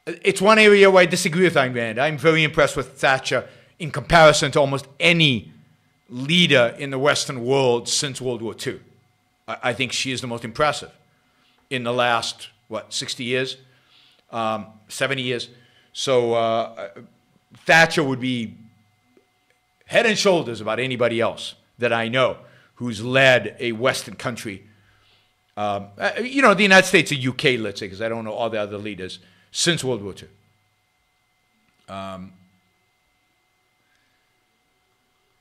B: it's one area where I disagree with Ayn Rand. I'm very impressed with Thatcher in comparison to almost any leader in the Western world since World War II. I, I think she is the most impressive in the last, what, 60 years, um, 70 years. So uh, Thatcher would be head and shoulders about anybody else that I know who's led a Western country. Um, uh, you know, the United States or UK, let's say, because I don't know all the other leaders since World War II. Um,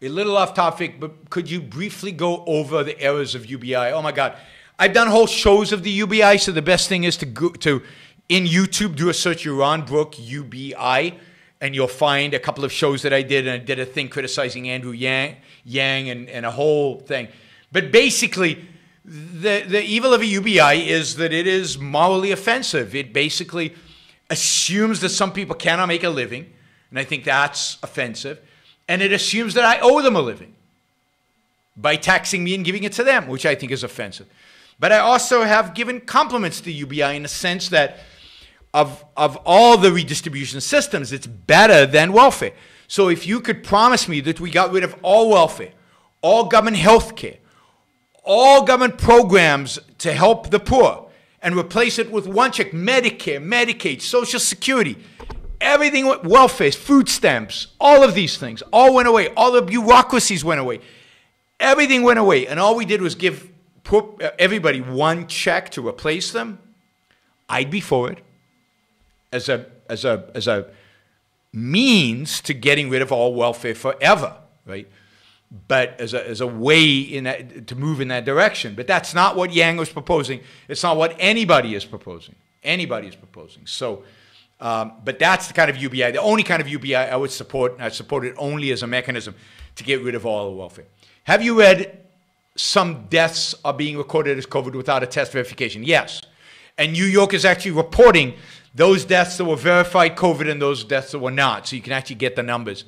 B: a little off topic, but could you briefly go over the errors of UBI? Oh my God. I've done whole shows of the UBI, so the best thing is to go to in YouTube do a search Yaron Brook UBI, and you'll find a couple of shows that I did, and I did a thing criticizing Andrew Yang, Yang and, and a whole thing. But basically, the, the evil of a UBI is that it is morally offensive. It basically assumes that some people cannot make a living, and I think that's offensive. And it assumes that I owe them a living by taxing me and giving it to them, which I think is offensive. But I also have given compliments to UBI in the sense that of, of all the redistribution systems, it's better than welfare. So if you could promise me that we got rid of all welfare, all government health care, all government programs to help the poor, and replace it with one check Medicare, Medicaid, Social Security, everything, welfare, food stamps, all of these things, all went away. All the bureaucracies went away. Everything went away. And all we did was give everybody one check to replace them. I'd be for it as a, as a, as a means to getting rid of all welfare forever, right? but as a, as a way in that, to move in that direction. But that's not what Yang was proposing. It's not what anybody is proposing. Anybody is proposing. So Um, but that's the kind of UBI, the only kind of UBI I would support, and I support it only as a mechanism to get rid of all the welfare. Have you read some deaths are being recorded as COVID without a test verification? Yes. And New York is actually reporting those deaths that were verified COVID and those deaths that were not. So you can actually get the numbers.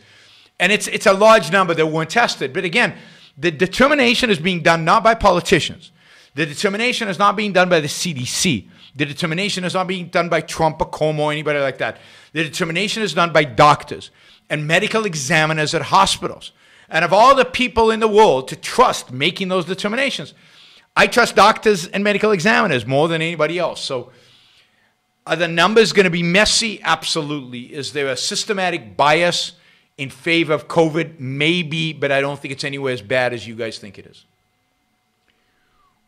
B: And it's, it's a large number that weren't tested. But again, the determination is being done not by politicians. The determination is not being done by the CDC. The determination is not being done by Trump or Cuomo or anybody like that. The determination is done by doctors and medical examiners at hospitals. And of all the people in the world to trust making those determinations, I trust doctors and medical examiners more than anybody else. So, are the numbers going to be messy? Absolutely. Is there a systematic bias in favor of COVID? Maybe, but I don't think it's anywhere as bad as you guys think it is.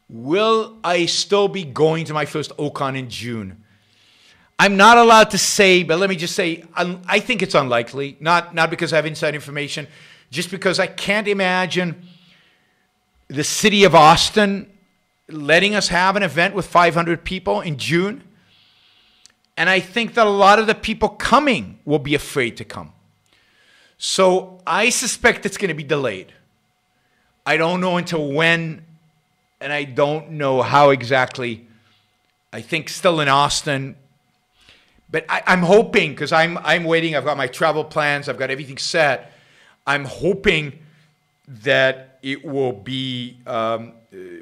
B: Will I still be going to my first Ocon in June? I'm not allowed to say, but let me just say, I think it's unlikely. Not, not because I have inside information, just because I can't imagine the city of Austin letting us have an event with 500 people in June. And I think that a lot of the people coming will be afraid to come. So I suspect it's going to be delayed. I don't know until when and I don't know how exactly. I think still in Austin, but I, am hoping because I'm I'm waiting. I've got my travel plans. I've got everything set. I'm hoping that it will be um,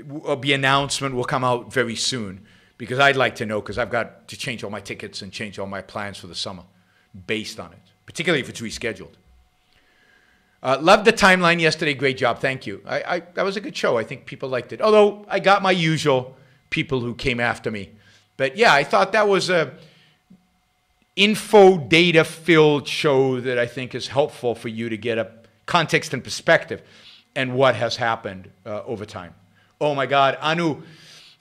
B: will be announcement will come out very soon because I'd like to know because I've got to change all my tickets and change all my plans for the summer based on it, particularly if it's rescheduled. Uh, loved the timeline yesterday. Great job. Thank you. I, I, that was a good show. I think people liked it. Although I got my usual people who came after me. But yeah, I thought that was a info data filled show that I think is helpful for you to get a context and perspective and what has happened uh, over time. Oh my God, Anu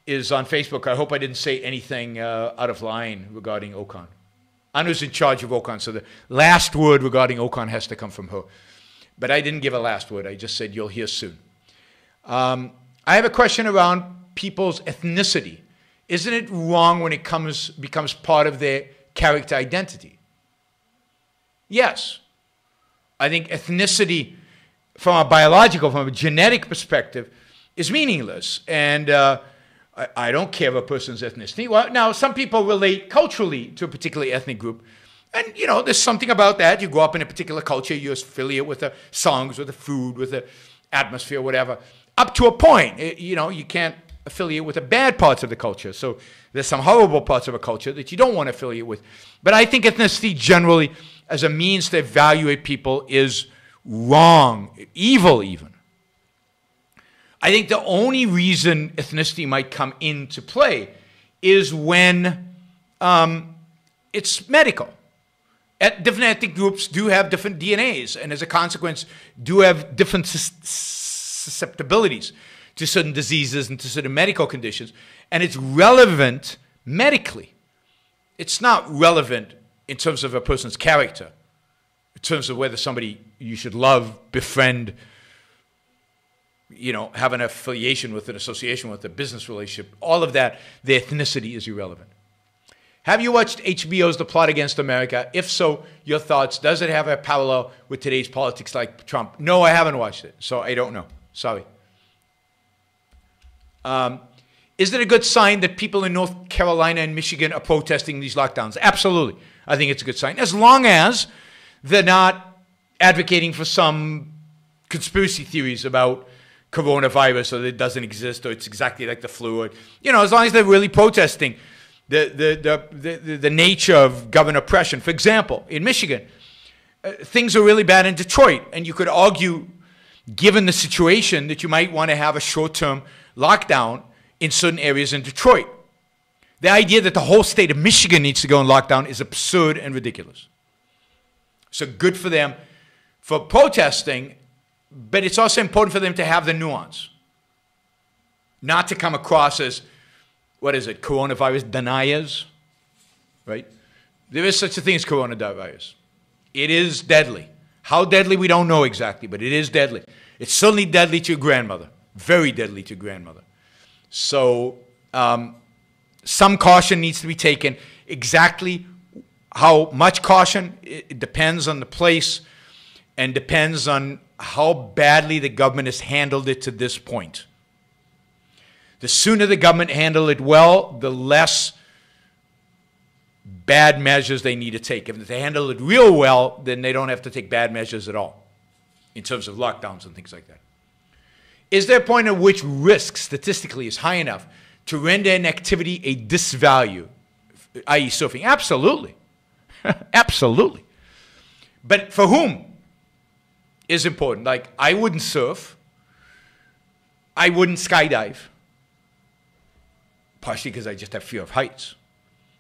B: is on Facebook. I hope I didn't say anything uh, out of line regarding Ocon. Anu's in charge of Ocon, so the last word regarding Ocon has to come from her. But I didn't give a last word. I just said you'll hear soon. Um, I have a question around people's ethnicity. Isn't it wrong when it comes becomes part of their character identity? Yes. I think ethnicity, from a biological, from a genetic perspective, is meaningless. And uh, I, I, don't care a person's ethnicity. Well, now, some people relate culturally to a particular ethnic group. And, you know, there's something about that. You grow up in a particular culture, you're affiliate with the songs, with the food, with the atmosphere, whatever. Up to a point, it, you know, you can't affiliate with the bad parts of the culture. So there's some horrible parts of a culture that you don't want to affiliate with. But I think ethnicity generally, as a means to evaluate people, is wrong, evil even. I think the only reason ethnicity might come into play is when um, it's medical different ethnic groups do have different DNAs, and as a consequence, do have different susceptibilities to certain diseases and to certain medical conditions. And it's relevant medically. It's not relevant in terms of a person's character, in terms of whether somebody you should love, befriend, you know, have an affiliation with, an association with, a business relationship. All of that, the ethnicity is irrelevant. Have you watched HBO's The Plot Against America? If so, your thoughts. Does it have a parallel with today's politics like Trump? No, I haven't watched it, so I don't know. Sorry. Um, is it a good sign that people in North Carolina and Michigan are protesting these lockdowns? Absolutely. I think it's a good sign. As long as they're not advocating for some conspiracy theories about coronavirus or that it doesn't exist or it's exactly like the flu. Or, you know, as long as they're really protesting the, the, the, the, the nature of government oppression. For example, in Michigan, uh, things are really bad in Detroit, and you could argue, given the situation, that you might want to have a short term lockdown in certain areas in Detroit. The idea that the whole state of Michigan needs to go in lockdown is absurd and ridiculous. So good for them for protesting, but it's also important for them to have the nuance, not to come across as what is it, coronavirus deniers, right? There is such a thing as coronavirus. It is deadly. How deadly, we don't know exactly, but it is deadly. It's certainly deadly to your grandmother, very deadly to your grandmother. So, um, some caution needs to be taken. Exactly how much caution, it depends on the place and depends on how badly the government has handled it to this point. The sooner the government handle it well, the less bad measures they need to take. If they handle it real well, then they don't have to take bad measures at all in terms of lockdowns and things like that. Is there a point at which risk statistically is high enough to render an activity a disvalue, i.e., surfing? Absolutely. [LAUGHS] Absolutely. But for whom is important? Like, I wouldn't surf, I wouldn't skydive, partially because I just have fear of heights.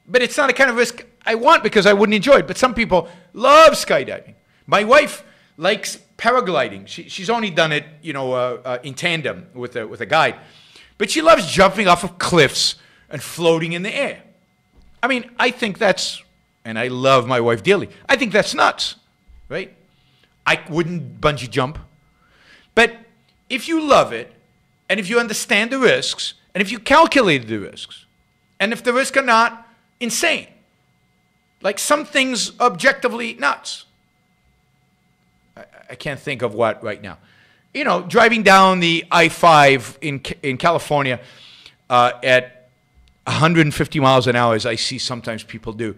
B: But it's not a kind of risk I want because I wouldn't enjoy it. But some people love skydiving. My wife likes paragliding. She, she's only done it, you know, uh, uh, in tandem with a, with a guide. But she loves jumping off of cliffs and floating in the air. I mean, I think that's, and I love my wife dearly, I think that's nuts, right? I wouldn't bungee jump. But if you love it, and if you understand the risks, and if you calculate the risks, and if the risks are not insane, like some things objectively nuts, I can't think of what right now. You know, driving down the I 5 in, in California uh, at 150 miles an hour, as I see sometimes people do,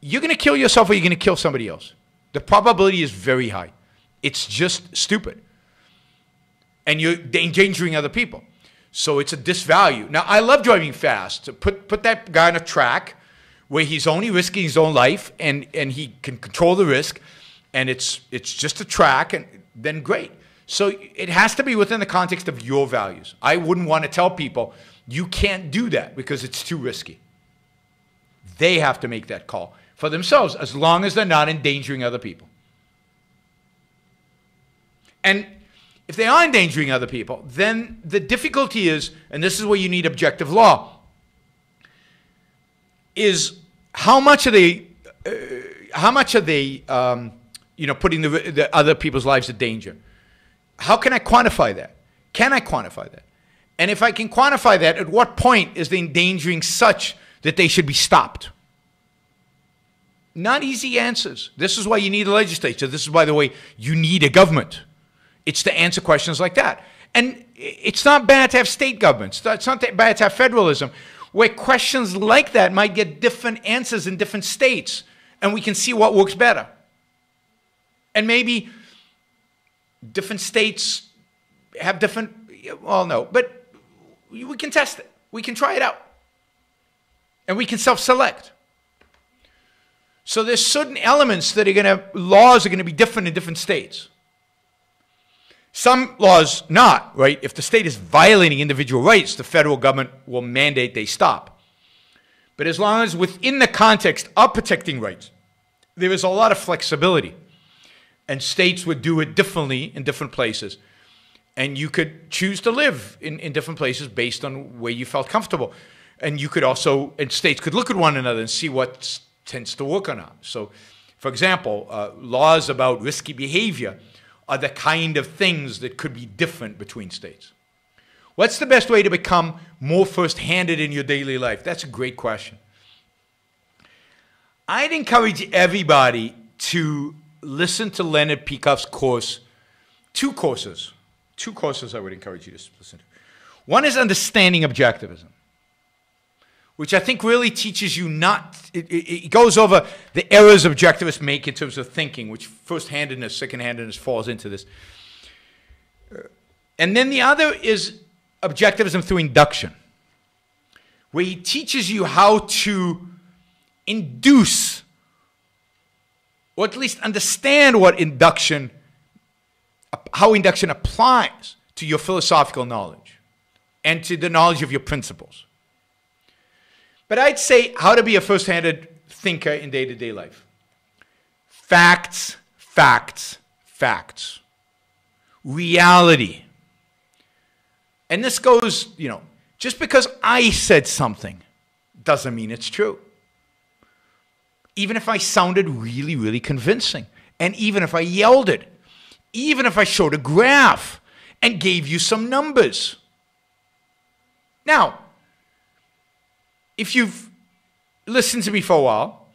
B: you're going to kill yourself or you're going to kill somebody else. The probability is very high. It's just stupid. And you're endangering other people. So it's a disvalue. Now, I love driving fast. Put, put that guy on a track where he's only risking his own life and, and he can control the risk and it's it's just a track, and then great. So it has to be within the context of your values. I wouldn't want to tell people you can't do that because it's too risky. They have to make that call for themselves as long as they're not endangering other people. And if they are endangering other people, then the difficulty is, and this is where you need objective law, is how much are they, uh, how much are they um, you know, putting the, the other people's lives in danger. How can I quantify that? Can I quantify that? And if I can quantify that, at what point is the endangering such that they should be stopped? Not easy answers. This is why you need a legislature. This is, by the way, you need a government. It's to answer questions like that. And it's not bad to have state governments. It's not bad to have federalism, where questions like that might get different answers in different states, and we can see what works better. And maybe different states have different, well, no, but we can test it. We can try it out. And we can self select. So there's certain elements that are going to, laws are going to be different in different states. Some laws not, right? If the state is violating individual rights, the federal government will mandate they stop. But as long as within the context of protecting rights, there is a lot of flexibility and states would do it differently in different places. And you could choose to live in, in different places based on where you felt comfortable. And you could also, and states could look at one another and see what tends to work or not. So, for example, uh, laws about risky behavior are the kind of things that could be different between states. What's the best way to become more first handed in your daily life? That's a great question. I'd encourage everybody to listen to Leonard Peikoff's course, two courses, two courses I would encourage you to listen to. One is Understanding Objectivism, which I think really teaches you not, it, it, it goes over the errors objectivists make in terms of thinking, which first-handedness, second-handedness falls into this. Uh, and then the other is Objectivism through Induction, where he teaches you how to induce or at least understand what induction, how induction applies to your philosophical knowledge and to the knowledge of your principles. But I'd say how to be a first handed thinker in day to day life facts, facts, facts, reality. And this goes, you know, just because I said something doesn't mean it's true even if I sounded really, really convincing, and even if I yelled it, even if I showed a graph and gave you some numbers. Now, if you've listened to me for a while,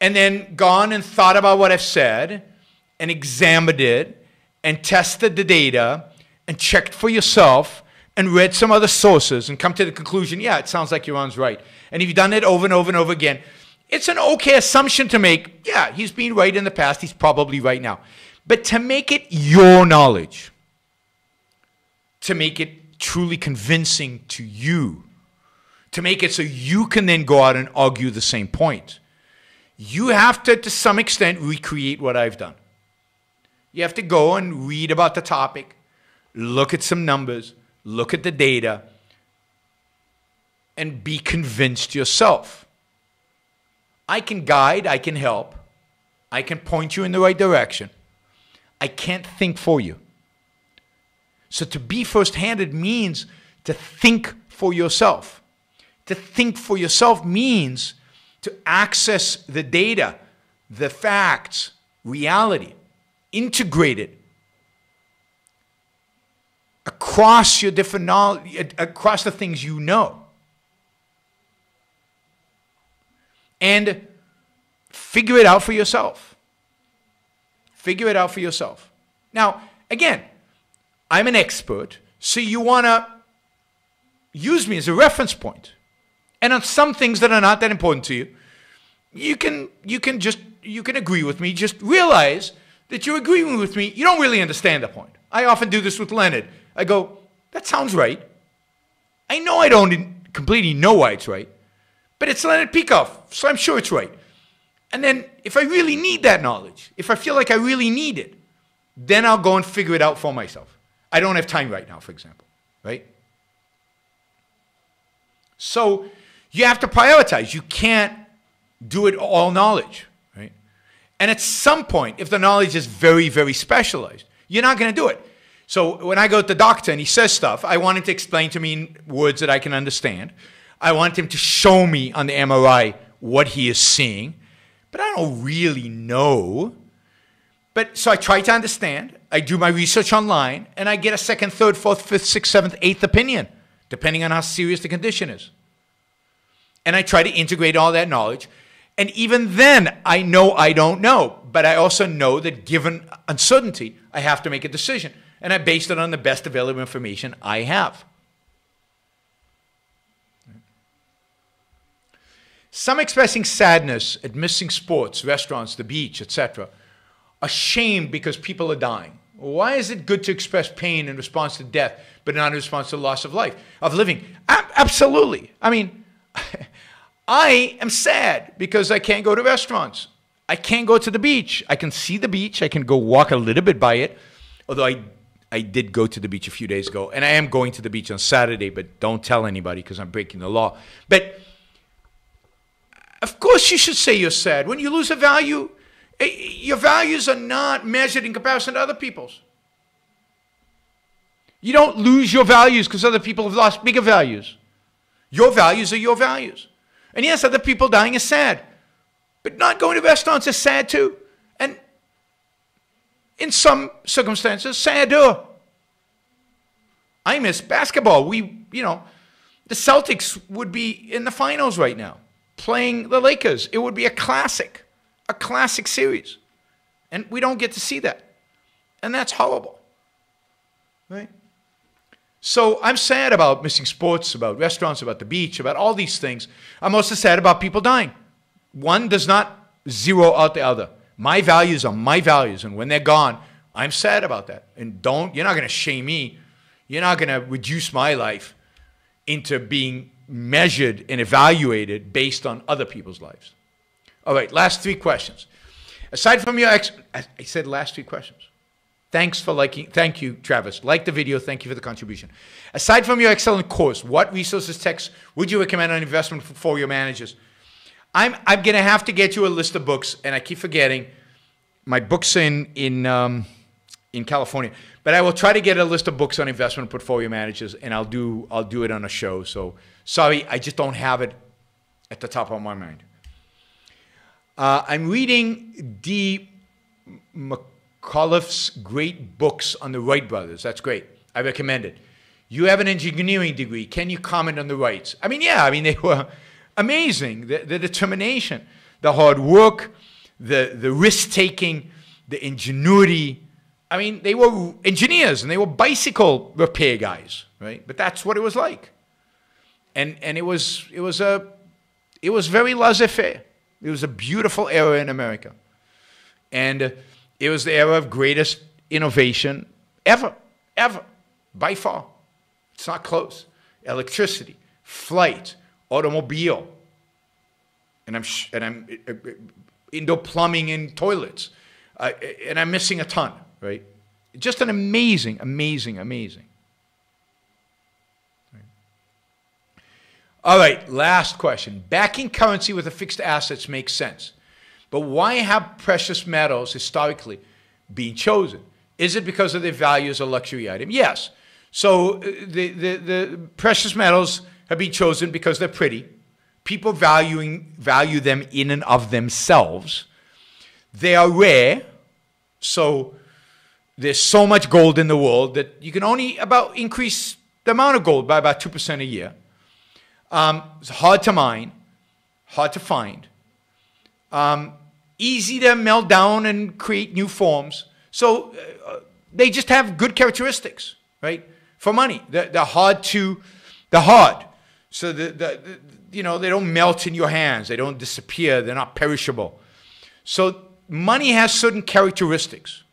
B: and then gone and thought about what I've said and examined it and tested the data and checked for yourself and read some other sources and come to the conclusion, yeah, it sounds like Yaron's right. And if you've done it over and over and over again, it's an okay assumption to make. Yeah, he's been right in the past, he's probably right now. But to make it your knowledge, to make it truly convincing to you, to make it so you can then go out and argue the same point, you have to, to some extent, recreate what I've done. You have to go and read about the topic, look at some numbers, look at the data, and be convinced yourself. I can guide, I can help, I can point you in the right direction. I can't think for you. So to be first handed means to think for yourself. To think for yourself means to access the data, the facts, reality, integrate it across your different knowledge, across the things you know. And figure it out for yourself. Figure it out for yourself. Now, again, I'm an expert, so you want to use me as a reference point. And on some things that are not that important to you, you can you can just you can agree with me. Just realize that you're agreeing with me. You don't really understand the point. I often do this with Leonard. I go, that sounds right. I know I don't completely know why it's right, but it's Leonard Peikoff, so I'm sure it's right. And then if I really need that knowledge, if I feel like I really need it, then I'll go and figure it out for myself. I don't have time right now, for example, right? So you have to prioritize. You can't do it all knowledge, right? And at some point, if the knowledge is very, very specialized, you're not going to do it. So when I go to the doctor and he says stuff, I want him to explain to me in words that I can understand. I want him to show me on the MRI what he is seeing, but I don't really know. But so I try to understand. I do my research online, and I get a second, third, fourth, fifth, sixth, seventh, eighth opinion, depending on how serious the condition is. And I try to integrate all that knowledge. And even then, I know I don't know, but I also know that given uncertainty, I have to make a decision and I based it on the best available information I have. Some expressing sadness at missing sports, restaurants, the beach, etc., ashamed because people are dying. Why is it good to express pain in response to death, but not in response to loss of life, of living? A- absolutely. I mean, [LAUGHS] I am sad because I can't go to restaurants. I can't go to the beach. I can see the beach. I can go walk a little bit by it, although I I did go to the beach a few days ago, and I am going to the beach on Saturday, but don't tell anybody because I'm breaking the law. But of course, you should say you're sad. When you lose a value, eh, your values are not measured in comparison to other people's. You don't lose your values because other people have lost bigger values. Your values are your values. And yes, other people dying is sad. But not going to restaurants is sad too And in some circumstances, sadder. I miss basketball. We, you know, the Celtics would be in the finals right now playing the Lakers. It would be a classic, a classic series. And we don't get to see that. And that's horrible. Right? So I'm sad about missing sports, about restaurants, about the beach, about all these things. I'm also sad about people dying. One does not zero out the other. My values are my values, and when they're gone, I'm sad about that. And don't, you're not going to shame me. You're not going to reduce my life into being measured and evaluated based on other people's lives. All right, last three questions. Aside from your ex, I said last three questions. Thanks for liking. Thank you, Travis. Like the video. Thank you for the contribution. Aside from your excellent course, what resources, texts would you recommend on investment portfolio managers? I'm I'm gonna have to get you a list of books, and I keep forgetting. My books in in um, in California, but I will try to get a list of books on investment portfolio managers, and I'll do I'll do it on a show. So sorry, I just don't have it at the top of my mind. Uh, I'm reading D. McCullough's great books on the Wright brothers. That's great. I recommend it. You have an engineering degree. Can you comment on the Wrights? I mean, yeah. I mean, [LAUGHS] they were amazing. The, the determination, the hard work, the, the risk taking, the ingenuity. I mean, they were engineers and they were bicycle repair guys, right? But that's what it was like. And, and it, was, it, was a, it was very laissez faire. It was a beautiful era in America. And it was the era of greatest innovation ever, ever, by far. It's not close. Electricity, flight, automobile, and I'm and I'm uh, uh, indoor plumbing and toilets, uh, and I'm missing a ton, right? Just an amazing, amazing, amazing. All right, last question. Backing currency with a fixed assets makes sense. But why have precious metals historically been chosen? Is it because of their value as a luxury item? Yes. So uh, the, the, the precious metals have been chosen because they're pretty. People valuing, value them in and of themselves. They are rare. So there's so much gold in the world that you can only about increase the amount of gold by about 2% a year. Um, it's hard to mine, hard to find, um, easy to melt down and create new forms. So uh, they just have good characteristics, right? for money. They're, they're hard to, they're hard. So the, the, the, you know, they don't melt in your hands. They don't disappear. They're not perishable. So money has certain characteristics.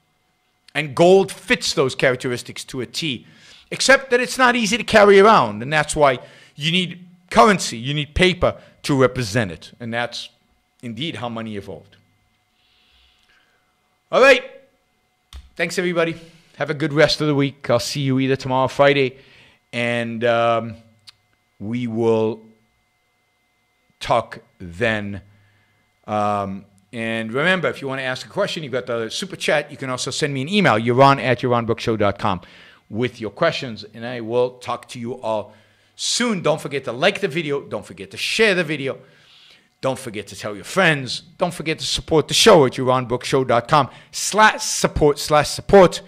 B: And gold fits those characteristics to a T. Except that it's not easy to carry around. And that's why you need currency. You need paper to represent it. And that's indeed how money evolved. All right. Thanks, everybody. Have a good rest of the week. I'll see you either tomorrow, Friday, and um, we will talk then. Um, and remember, if you want to ask a question, you've got the super chat. You can also send me an email, yaron at yaronbrookshow.com, with your questions, and I will talk to you all soon. Don't forget to like the video. Don't forget to share the video. Don't forget to tell your friends. Don't forget to support the show at yaronbrookshow.com slash support slash support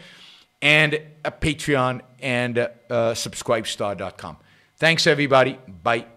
B: and a Patreon and uh, subscribestar.com. Thanks, everybody. Bye.